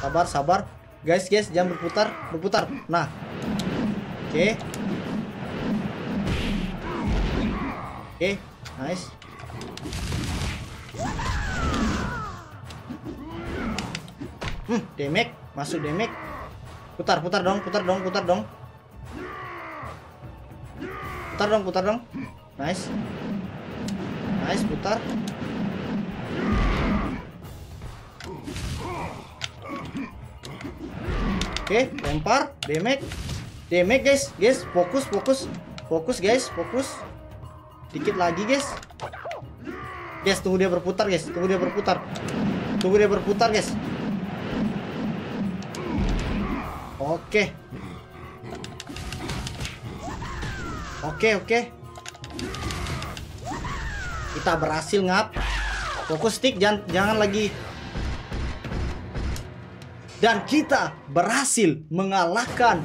Sabar, sabar Guys, guys, jangan berputar Berputar, nah Oke Oke, nice Hmm, damage, masuk damage. Putar, putar dong, putar dong, putar dong. Putar dong, putar dong. Nice. Nice, putar. Oke, lempar, damage. Damage, guys. Guys, fokus, fokus. Fokus, guys, fokus. Dikit lagi, guys. Guys, tunggu dia berputar, guys. Tunggu dia berputar. Tunggu dia berputar, guys. Oke. Oke, oke. Kita berhasil ngap. Fokus stick jangan jangan lagi. Dan kita berhasil mengalahkan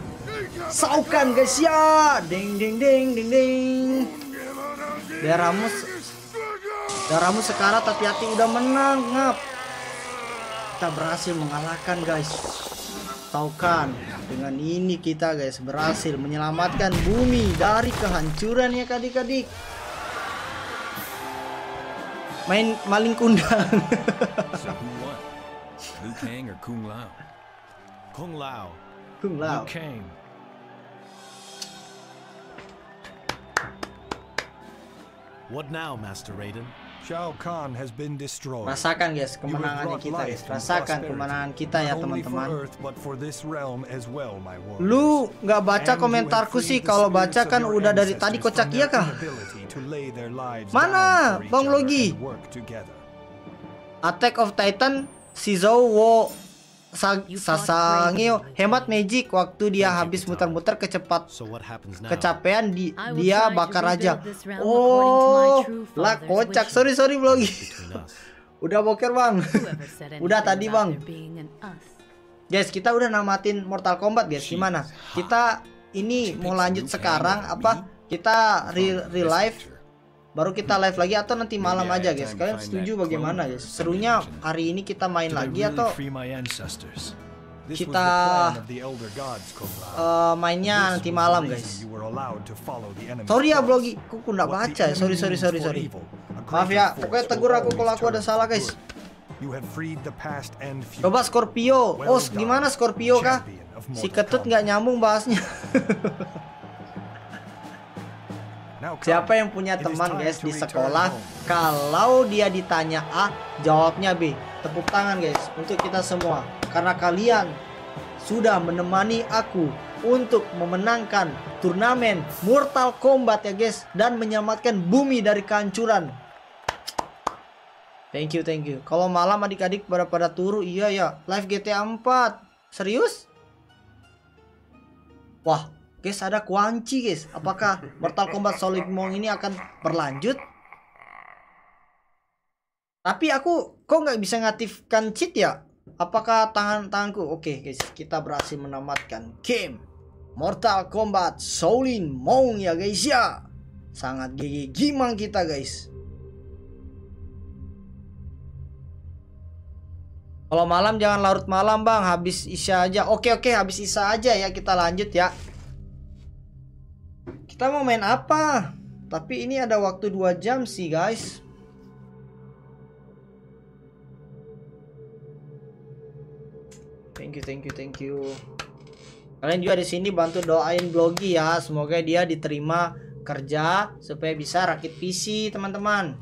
Saukan guys ya. Ding ding ding ding ding. Darahmu Darahmu sekarat tapi hati udah menang ngap. Kita berhasil mengalahkan guys. Tahu kan, dengan ini kita guys berhasil menyelamatkan bumi dari kehancuran ya adik-adik. Main maling kundang. Kang or Kung Lao? Kung Lao. Kung Lao. Liu Kang. What now, Master Raiden? Shao Kahn has been destroyed. Rasakan guys You brought kita guys. Rasakan kemenangan kita ya teman-teman. Lu nggak baca you komentarku sih kalau baca kan udah dari tadi kocak iya kah? Mana, Bang Logi? Attack of Titan Shizou wo Sa Sasangeo hemat magic waktu dia habis muter-muter kecepat kecapean di dia bakar aja. Oh, lah kocak. Sorry sorry us. Udah boker bang. Udah tadi bang. Guys, kita udah namatin Mortal Kombat guys. Gimana? Kita ini mau lanjut sekarang apa? Kita re relive baru kita live lagi atau nanti malam aja guys. Kalian setuju bagaimana guys? Serunya hari ini kita main lagi atau Kita, eh, mainnya nanti malam guys. Sorry ya blogi, aku nggak baca ya. Sorry sorry sorry sorry. Maaf ya, pokoknya tegur aku kalau aku ada salah guys. Coba Scorpio. Oh, gimana Scorpio kah? Si ketut nggak nyambung bahasnya. Siapa yang punya teman guys di sekolah. Kalau dia ditanya A Jawabnya B. Tepuk tangan guys Untuk kita semua. Karena kalian Sudah menemani aku Untuk memenangkan Turnamen Mortal Kombat ya guys Dan menyelamatkan bumi dari kehancuran. Thank you thank you. Kalau malam adik-adik pada pada turu. Iya ya Live GTA 4 Serius? Wah Guys ada kunci guys Apakah Mortal Kombat Solid Mong ini akan berlanjut? Tapi aku kok nggak bisa ngaktifkan cheat ya? Apakah tangan tanganku? Oke guys, kita berhasil menamatkan game Mortal Kombat Shaolin Mong ya guys ya. Sangat GG gimang kita guys. Kalau malam jangan larut malam bang, habis isya aja. Oke oke, habis isya aja ya kita lanjut ya. Kita mau main apa? Tapi ini ada waktu 2 jam sih guys. Thank you, thank you, thank you. Kalian juga di sini bantu doain Blogi ya, semoga dia diterima kerja supaya bisa rakit PC, teman-teman.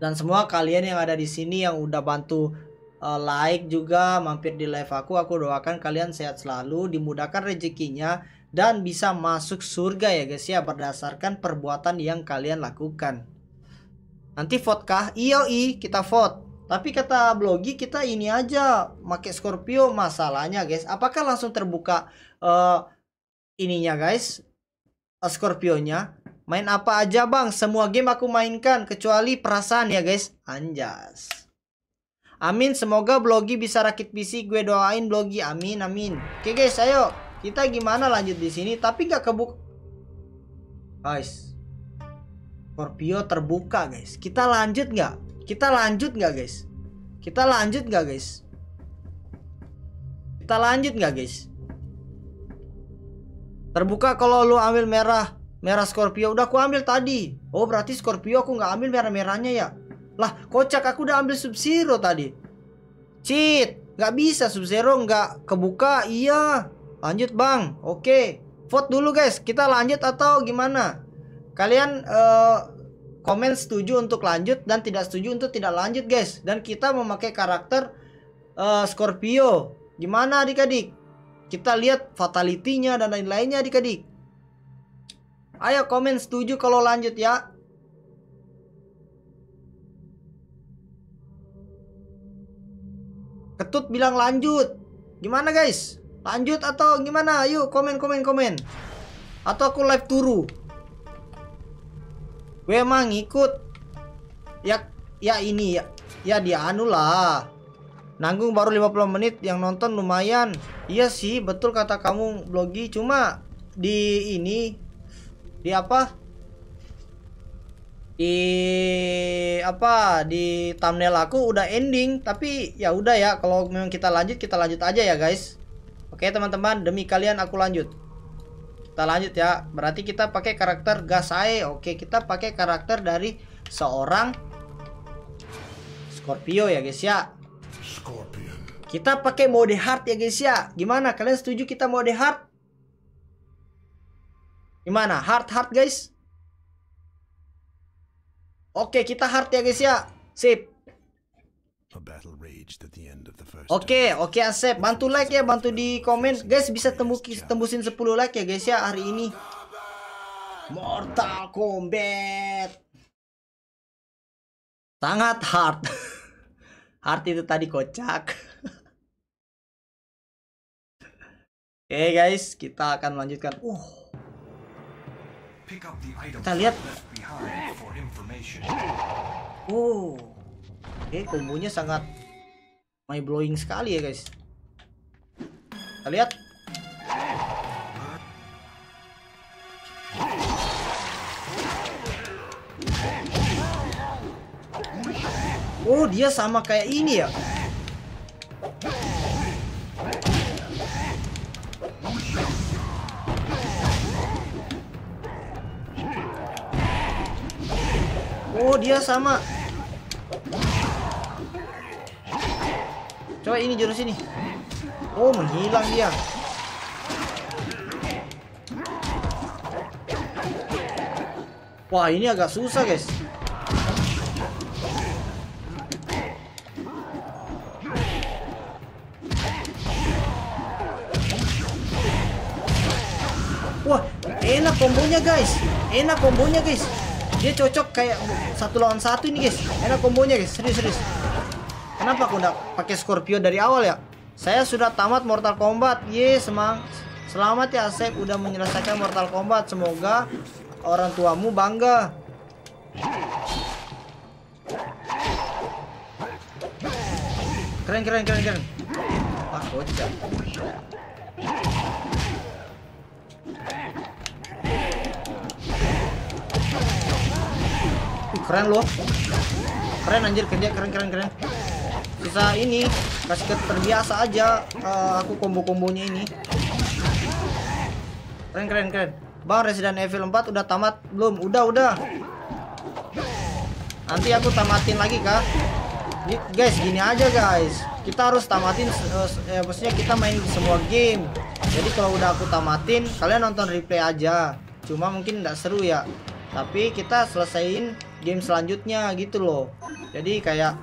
Dan semua kalian yang ada di sini yang udah bantu uh, like juga mampir di live aku, aku doakan kalian sehat selalu, dimudahkan rezekinya dan bisa masuk surga ya guys ya berdasarkan perbuatan yang kalian lakukan. Nanti vote kah? Iya kita vote. Tapi kata blogi kita ini aja pakai Scorpio masalahnya guys. Apakah langsung terbuka eh ininya guys? Eh, Scorpionya main apa aja bang? Semua game aku mainkan kecuali perasaan ya guys. Anjas. Amin semoga blogi bisa rakit PC gue doain blogi amin amin. Oke guys ayo kita gimana lanjut di sini tapi nggak kebuk guys. Scorpio terbuka guys. Kita lanjut nggak? Kita lanjut nggak guys? Kita lanjut nggak guys? Kita lanjut nggak guys? Terbuka kalau lu ambil merah merah Scorpio. Udah aku ambil tadi. Oh berarti Scorpio aku nggak ambil merah merahnya ya? Lah kocak aku udah ambil Sub Zero tadi. Cheat. Nggak bisa Sub Zero nggak kebuka. Iya lanjut bang. Oke. Vote dulu guys. Kita lanjut atau gimana? Kalian eh, komen setuju untuk lanjut dan tidak setuju untuk tidak lanjut guys. Dan kita memakai karakter eh, Scorpio. Gimana adik-adik? Kita lihat fatality-nya dan lain-lainnya adik-adik. Ayo komen setuju kalau lanjut ya. Ketut bilang lanjut. Gimana guys lanjut atau gimana? Ayo komen komen komen. Atau aku live turu. Gue emang ngikut. Ya ya ini ya ya dia anu lah nanggung baru 50 menit yang nonton lumayan. Iya sih betul kata kamu blogi. Cuma di ini di apa? Di apa? Di thumbnail aku udah ending. Tapi ya udah ya kalau memang kita lanjut kita lanjut aja ya guys oke teman-teman demi kalian aku lanjut. Kita lanjut ya. Berarti kita pakai karakter Gasae. Oke kita pakai karakter dari seorang Scorpio ya guys ya. Scorpion. kita pakai mode hard ya guys ya. Gimana? Kalian setuju kita mode hard? Gimana? Hard hard guys? Oke kita hard ya guys ya. Sip A battle raged at the end of the first Oke, oke Asep, bantu like ya, bantu di komen. Guys, bisa tembus tembusin 10 like ya guys ya hari ini. Mortal Kombat. Sangat hard. hard itu tadi kocak. Oke guys, kita akan melanjutkan. Uh, Pick up the items Kita lihat. uh. Oke, kombonya sangat mind blowing sekali ya guys. Kita lihat. Oh, dia sama kayak ini ya. Oh, dia sama. Coba ini jurus ini. Oh, menghilang dia. Wah, ini agak susah, guys. Wah, enak kombonya, guys. Enak kombonya, guys. Dia cocok kayak satu lawan satu ini, guys. Enak kombonya, guys. Serius, serius. Kenapa aku nggak pakai Scorpio dari awal ya? Saya sudah tamat Mortal Kombat. Ye, semang. Selamat ya Asep udah menyelesaikan Mortal Kombat. Semoga orang tuamu bangga. Keren keren keren keren. Wah, kocak. Ih, keren loh. Keren anjir kerja keren keren keren. Bisa ini kasih ke terbiasa aja eh, aku combo-kombonya ini. Keren keren keren. Bang Resident Evil 4 udah tamat belum? Udah udah. Nanti aku tamatin lagi kah? Guys gini aja guys. Kita harus tamatin eh, eh, maksudnya kita main semua game. Jadi kalau udah aku tamatin, kalian nonton replay aja. Cuma mungkin nggak seru ya. Tapi kita selesaiin game selanjutnya gitu loh. Jadi kayak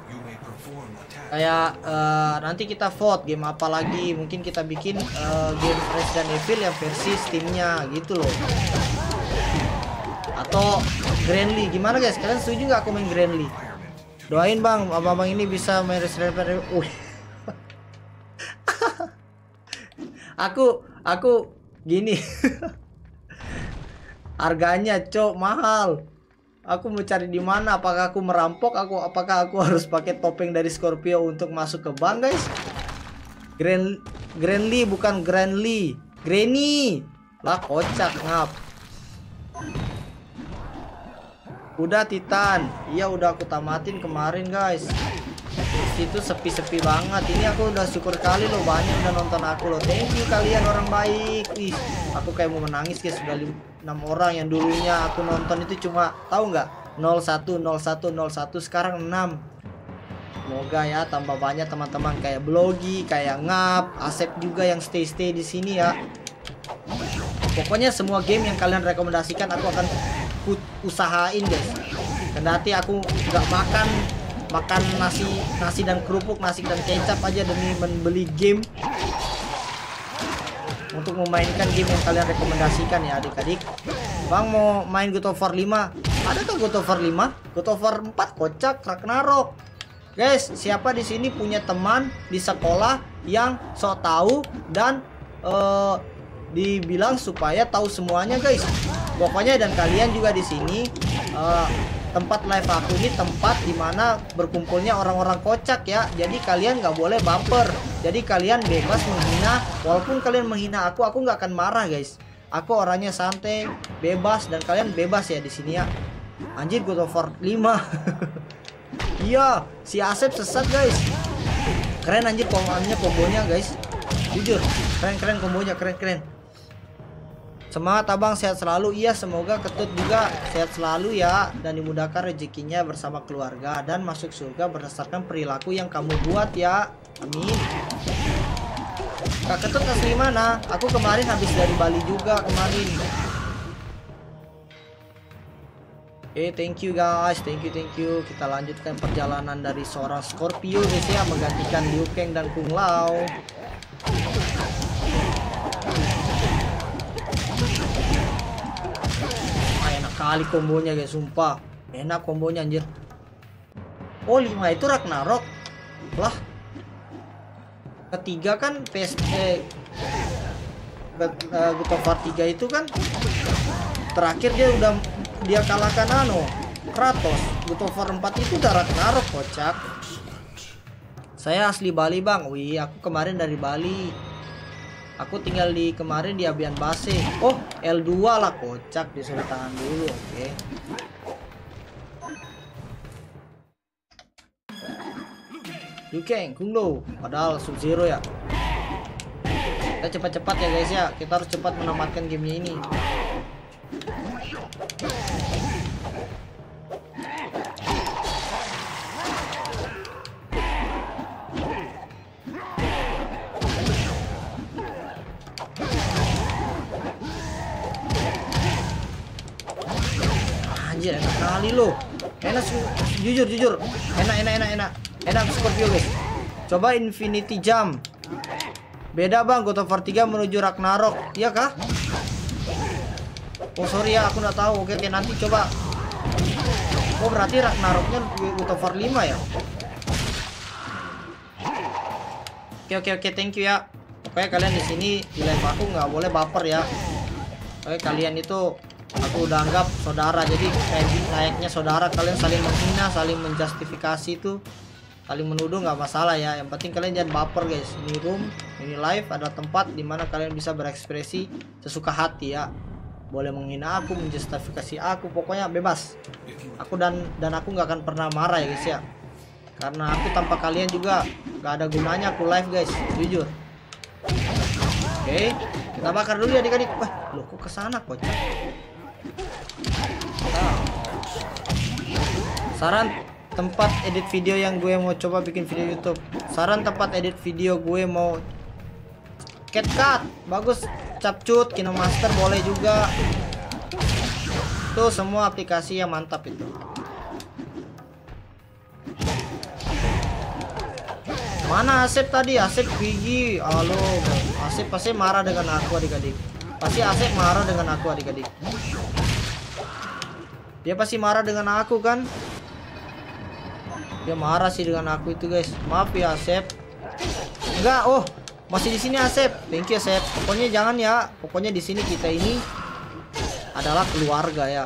kayak eh, nanti kita vote game apa lagi. Mungkin kita bikin eh, game Resident Evil yang versi Steamnya gitu loh. Atau Grandly. Gimana guys? Kalian setuju nggak aku main Grandly? Doain bang. Abang-abang ini bisa main Resident Evil. Wih. aku aku gini. Harganya cok mahal Aku mau cari di mana? Apakah aku merampok? Aku apakah aku harus pakai topeng dari Scorpio untuk masuk ke bank, guys? Grand Grandly bukan Grandly. Granny. Lah kocak ngap. Udah Titan. Iya udah aku tamatin kemarin, guys. Situ sepi-sepi banget. Ini aku udah syukur kali loh banyak udah nonton aku loh. Thank you kalian orang baik. Ih, aku kayak mau menangis guys sudah 6 orang yang dulunya aku nonton itu cuma tahu nggak 01 01 01 sekarang 6. Semoga ya tambah banyak teman-teman kayak Blogi, kayak Ngap, Asep juga yang stay-stay di sini ya. Pokoknya semua game yang kalian rekomendasikan aku akan usahain guys. Kendati aku nggak makan makan nasi nasi dan kerupuk, nasi dan kecap aja demi membeli game untuk memainkan game yang kalian rekomendasikan ya adik-adik. Bang mau main God of War 5? Adakah God of War 5? God of War 4 kocak Ragnarok. Guys, siapa di sini punya teman di sekolah yang sok tahu dan eh, dibilang supaya tahu semuanya, guys. Pokoknya dan kalian juga di sini eh, tempat live aku ini tempat di mana berkumpulnya orang-orang kocak ya. Jadi kalian nggak boleh baper. Jadi kalian bebas menghina. Walaupun kalian menghina aku, aku nggak akan marah, guys. Aku orangnya santai, bebas dan kalian bebas ya di sini ya. Anjir of War 5. Iya, si Asep sesat guys. Keren anjir kombonya kombonya guys. Jujur, keren keren kombonya keren keren. Semangat abang sehat selalu. Iya semoga ketut juga sehat selalu ya dan dimudahkan rezekinya bersama keluarga dan masuk surga berdasarkan perilaku yang kamu buat ya. Amin. Kak ketut asli mana? Aku kemarin habis dari Bali juga kemarin. Oke, thank you guys, thank you, thank you. Kita lanjutkan perjalanan dari seorang Scorpio guys ya, menggantikan Liu Kang dan Kung Lao. Ah, enak kali kombonya guys, sumpah. Enak kombonya anjir. Oh, 5 itu Ragnarok. Lah. Ketiga kan PS eh, uh, God of War 3 itu kan terakhir dia udah dia kalahkan anu Kratos God of War 4 itu udah Ragnarok kocak saya asli Bali bang wih aku kemarin dari Bali aku tinggal di kemarin di Abian Base. Oh L2 lah kocak disuruh tangan dulu oke. Liu Kang, Kung Lao padahal Sub Zero ya. Kita cepat-cepat ya guys ya. Kita harus cepat menamatkan gamenya ini anjir enak kali lo enak jujur jujur. Enak enak enak enak. Enak Scorpio guys coba Infinity Jam. Beda bang. God of War 3 menuju Ragnarok. Iya kah? Oh sorry ya aku nggak tahu. Oke oke nanti coba. Oh berarti Ragnaroknya God of War 5 ya? Oke oke oke. Thank you ya. Pokoknya kalian di sini di live aku nggak boleh baper ya. Oke kalian itu aku udah anggap saudara jadi kayak layaknya saudara kalian saling menghina saling menjustifikasi itu saling menuduh nggak masalah ya. Yang penting kalian jangan baper guys. Ini room ini live ada tempat di mana kalian bisa berekspresi sesuka hati ya. Boleh menghina aku menjustifikasi aku pokoknya bebas. Aku dan dan aku nggak akan pernah marah ya guys ya. Karena aku tanpa kalian juga nggak ada gunanya aku live guys. Jujur. Oke kita bakar dulu ya adik-adik. Wah lo kok ke sana kocak. Saran tempat edit video yang gue mau coba bikin video YouTube. Saran tempat edit video gue mau CapCut, bagus. Capcut, KinoMaster boleh juga. Tuh semua aplikasi yang mantap itu. Mana Asep tadi? Asep gigi. Halo, Asep pasti marah dengan aku adik-adik. Pasti Asep marah dengan aku adik-adik. Dia pasti marah dengan aku kan? Dia marah sih dengan aku itu guys. Maaf ya Asep. Enggak, oh masih di sini Asep. Thank you Asep. Pokoknya jangan ya. Pokoknya di sini kita ini adalah keluarga ya.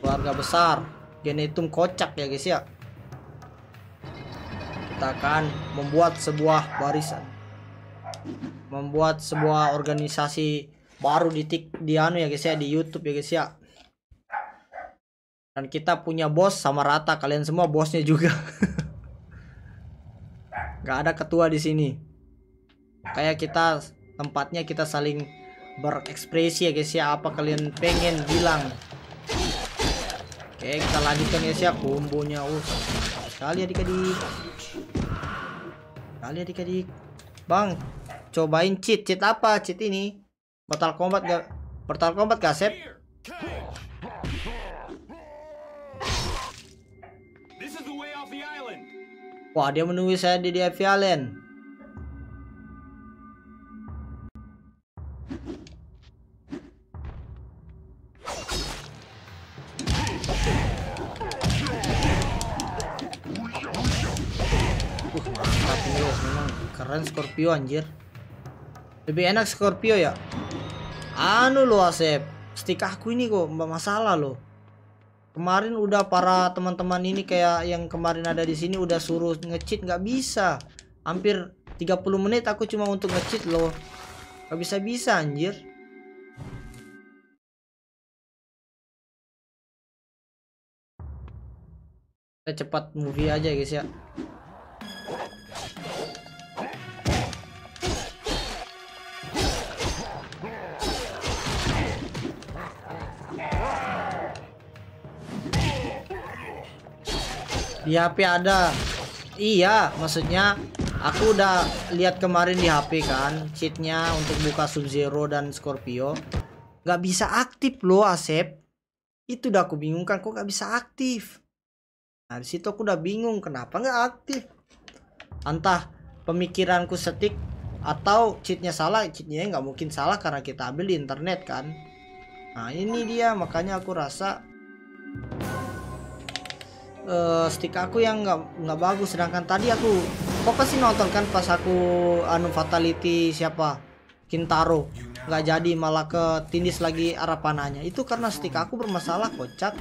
Keluarga besar. Genetum kocak ya guys ya. Kita akan membuat sebuah barisan. Membuat sebuah organisasi baru di tik di anu ya guys ya di YouTube ya guys ya dan kita punya bos sama rata kalian semua bosnya juga. Nggak ada ketua di sini. Kayak kita tempatnya kita saling berekspresi ya guys ya apa kalian pengen bilang. Oke kita lanjutkan guys ya kombonya uh sekali adik-adik. Kali adik-adik. Bang cobain cheat. Cheat apa? Cheat ini? Mortal Kombat gak Mortal Kombat gak sep Wah, dia menunggu saya di mantap ini guys, memang keren Scorpio anjir. Lebih enak Scorpio ya. Anu lo Asep, stick aku ini kok masalah loh kemarin udah para teman-teman ini kayak yang kemarin ada di sini udah suruh ngecheat nggak bisa. Hampir 30 menit aku cuma untuk ngecheat loh. Nggak bisa bisa anjir. Kita cepat movie aja guys ya di HP ada. Iya maksudnya aku udah lihat kemarin di HP kan cheatnya untuk buka Sub Zero dan Scorpio. Nggak bisa aktif loh Asep. Itu udah aku bingung kan kok nggak bisa aktif? Nah di situ aku udah bingung kenapa nggak aktif? Entah pemikiranku setik atau cheatnya salah. Cheatnya nggak mungkin salah karena kita ambil di internet kan. Nah ini dia makanya aku rasa eh, stick aku yang nggak nggak bagus. Sedangkan tadi aku kok pasti nonton kan pas aku anu fatality siapa? Kintaro. Nggak jadi malah ke tindis lagi arah panahnya. Itu karena stick aku bermasalah kocak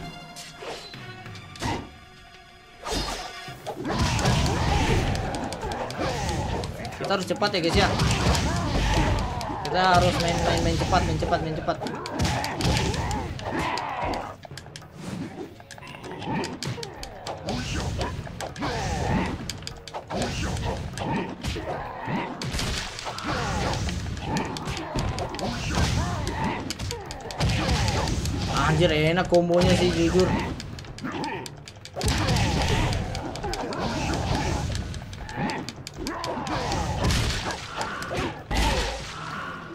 kita harus cepat ya guys ya. Kita harus main main main cepat main cepat main cepat Anjir enak kombonya sih jujur.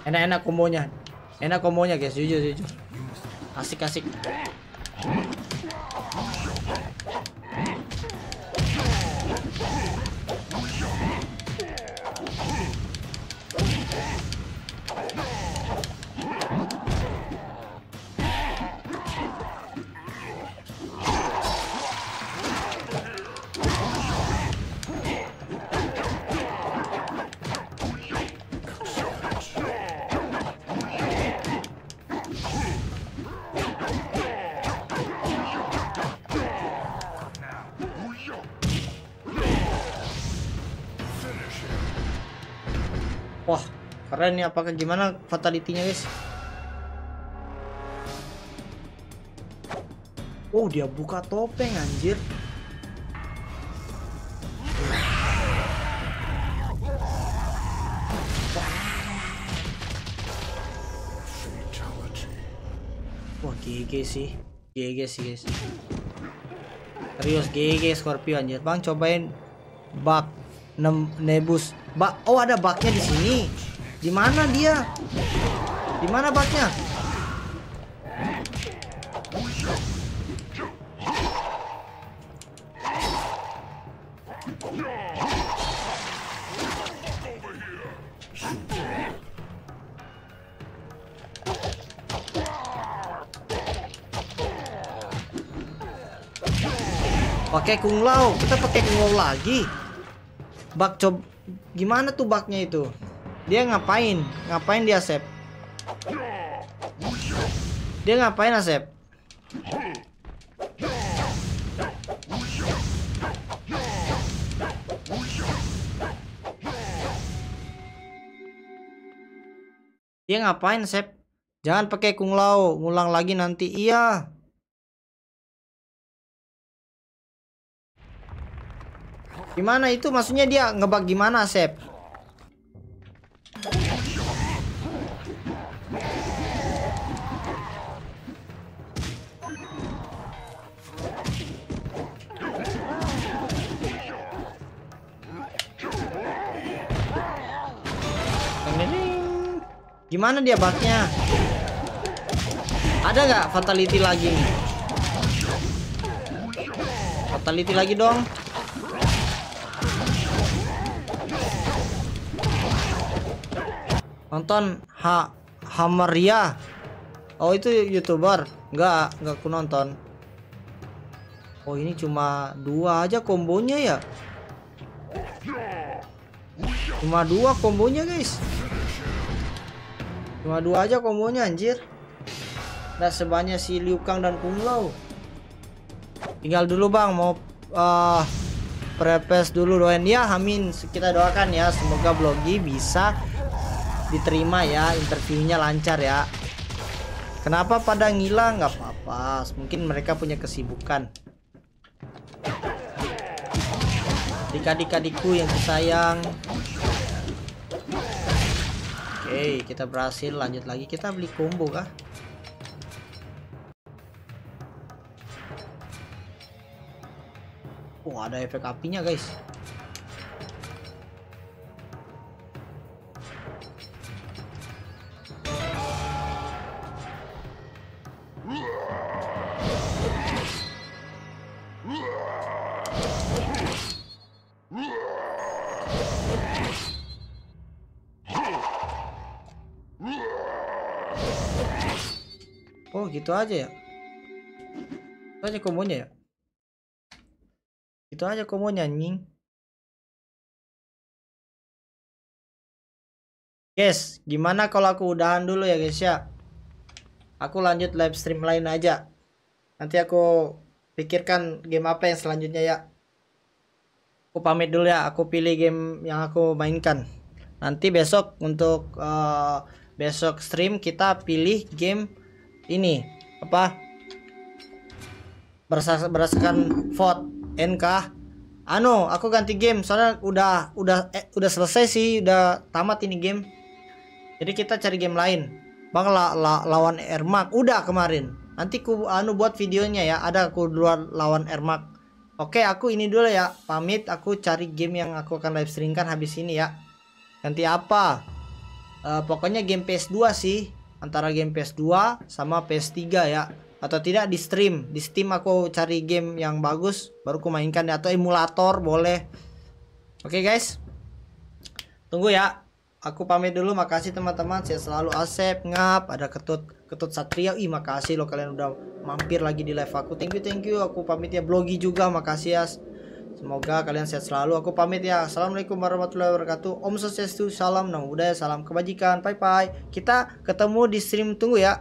Enak-enak kombonya. Enak kombonya guys, jujur jujur. Asik asik. Keren nih apakah gimana fatality-nya guys? Oh, dia buka topeng anjir. Wah, GG sih. GG sih, guys. Serius GG Scorpio anjir. Bang, cobain bug nebus. Bak, oh ada bugnya di sini. Di mana dia? Di mana bugnya? Pakai kung lao, kita pakai kung lao lagi. Bak cob gimana tuh baknya itu? Dia ngapain? Ngapain dia Asep? Dia ngapain Asep? Dia ngapain Asep? Jangan pakai kung lao, ngulang lagi nanti. Iya. Gimana itu maksudnya dia ngebug gimana, Sep? Gimana dia bugnya? Ada nggak fatality lagi nih? Fatality lagi dong. nonton ha Hamaria oh itu youtuber nggak nggak aku nonton oh ini cuma dua aja kombonya ya cuma dua kombonya guys cuma dua aja kombonya anjir. Nggak sebanyak si Liu Kang dan Kung Lao. Tinggal dulu bang. Mau uh, prepes dulu doain. Ya amin. Kita doakan ya. Semoga blogi bisa diterima ya. Interviewnya lancar ya. Kenapa pada ngilang nggak apa-apa. Mungkin mereka punya kesibukan. Adik-adikku yang disayang oke kita berhasil. Lanjut lagi. Kita beli combo kah? Oh ada efek apinya guys gitu aja ya Itu aja kombonya ya Itu aja kombonya anjing Guys, gimana kalau aku udahan dulu ya guys ya? Aku lanjut live stream lain aja. Nanti aku pikirkan game apa yang selanjutnya ya. Aku pamit dulu ya. Aku pilih game yang aku mainkan. Nanti besok untuk eh, besok stream kita pilih game ini apa? Berasa- berdasarkan vote NK Anu, aku ganti game soalnya udah udah eh, udah selesai sih, udah tamat ini game. Jadi kita cari game lain. Bang la- la- lawan Ermak udah kemarin. Nanti ku anu buat videonya ya. Ada aku duluan lawan Ermak. Oke, aku ini dulu ya. Pamit aku cari game yang aku akan live streamkan habis ini ya. Ganti apa? Eh, pokoknya game PS2 sih. Antara game PS2 sama PS3 ya. Atau tidak di stream. Di Steam aku cari game yang bagus baru ku mainkan atau emulator boleh. Oke guys. Tunggu ya. Aku pamit dulu. Makasih teman-teman. Saya selalu Asep, Ngap, ada Ketut Ketut Satria. Ih, makasih lo kalian udah mampir lagi di live aku. Thank you, thank you. Aku pamit ya. Blogi juga makasih ya. Semoga kalian sehat selalu. Aku pamit ya. Assalamualaikum warahmatullahi wabarakatuh. Om Swastiastu, salam nama budaya, salam kebajikan. Bye bye. Kita ketemu di stream tunggu ya.